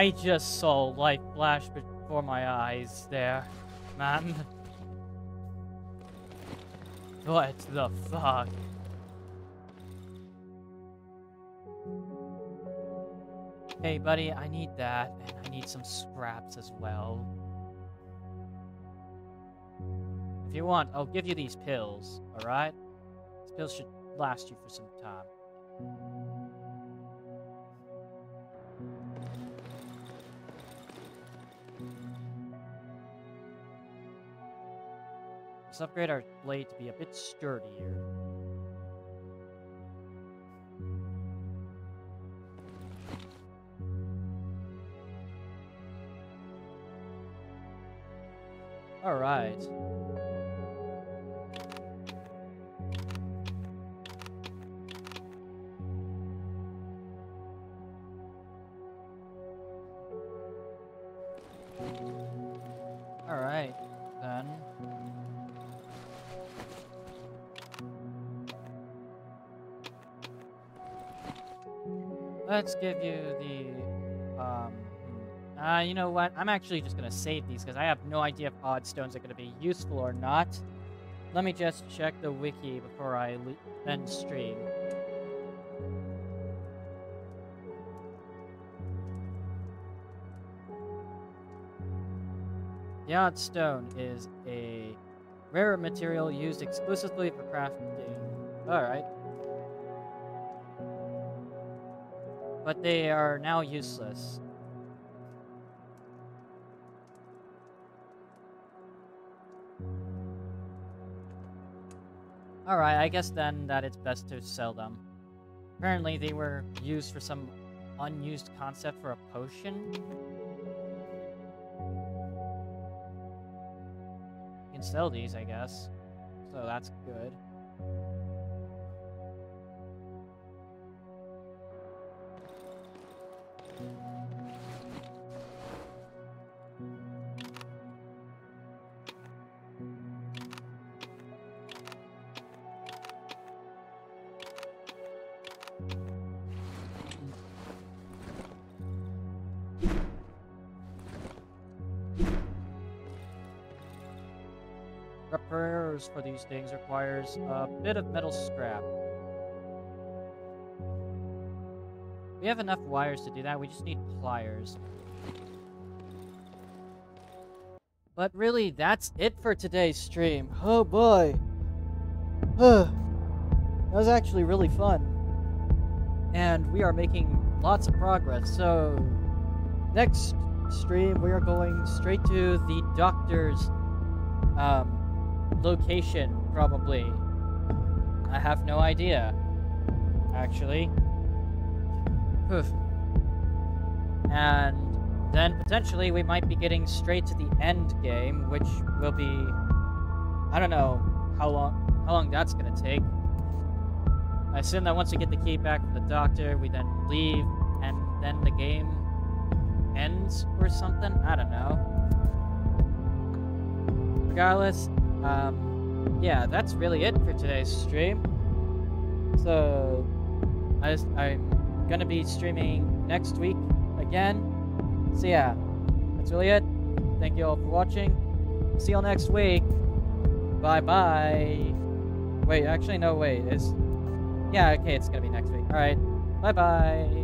Speaker 1: I just saw light flash before my eyes there, man. What the fuck? Hey, buddy, I need that, and I need some scraps as well. If you want, I'll give you these pills, alright? These pills should last you for some time. Let's upgrade our blade to be a bit sturdier. Alright. Let's give you the, um, uh, you know what? I'm actually just gonna save these because I have no idea if odd stones are gonna be useful or not. Let me just check the wiki before I end stream. The odd stone is a rare material used exclusively for crafting. Alright. But they are now useless. Alright, I guess then that it's best to sell them. Apparently they were used for some unused concept for a potion. You can sell these, I guess. So that's good. Things requires a bit of metal scrap. We have enough wires to do that, we just need pliers. But really, that's it for today's stream. Oh boy. that was actually really fun. And we are making lots of progress. So, next stream, we are going straight to the doctor's um, location, probably. I have no idea, actually. And then potentially we might be getting straight to the end game, which will be I don't know how long how long that's gonna take. I assume that once we get the key back from the doctor, we then leave, and then the game ends or something. I don't know. Regardless, um, yeah, that's really it for today's stream. So, I just, I'm gonna be streaming next week again. So yeah, that's really it. Thank you all for watching. See you all next week. Bye bye. Wait, actually, no, wait. It's. Yeah, okay, it's gonna be next week. Alright. Bye bye.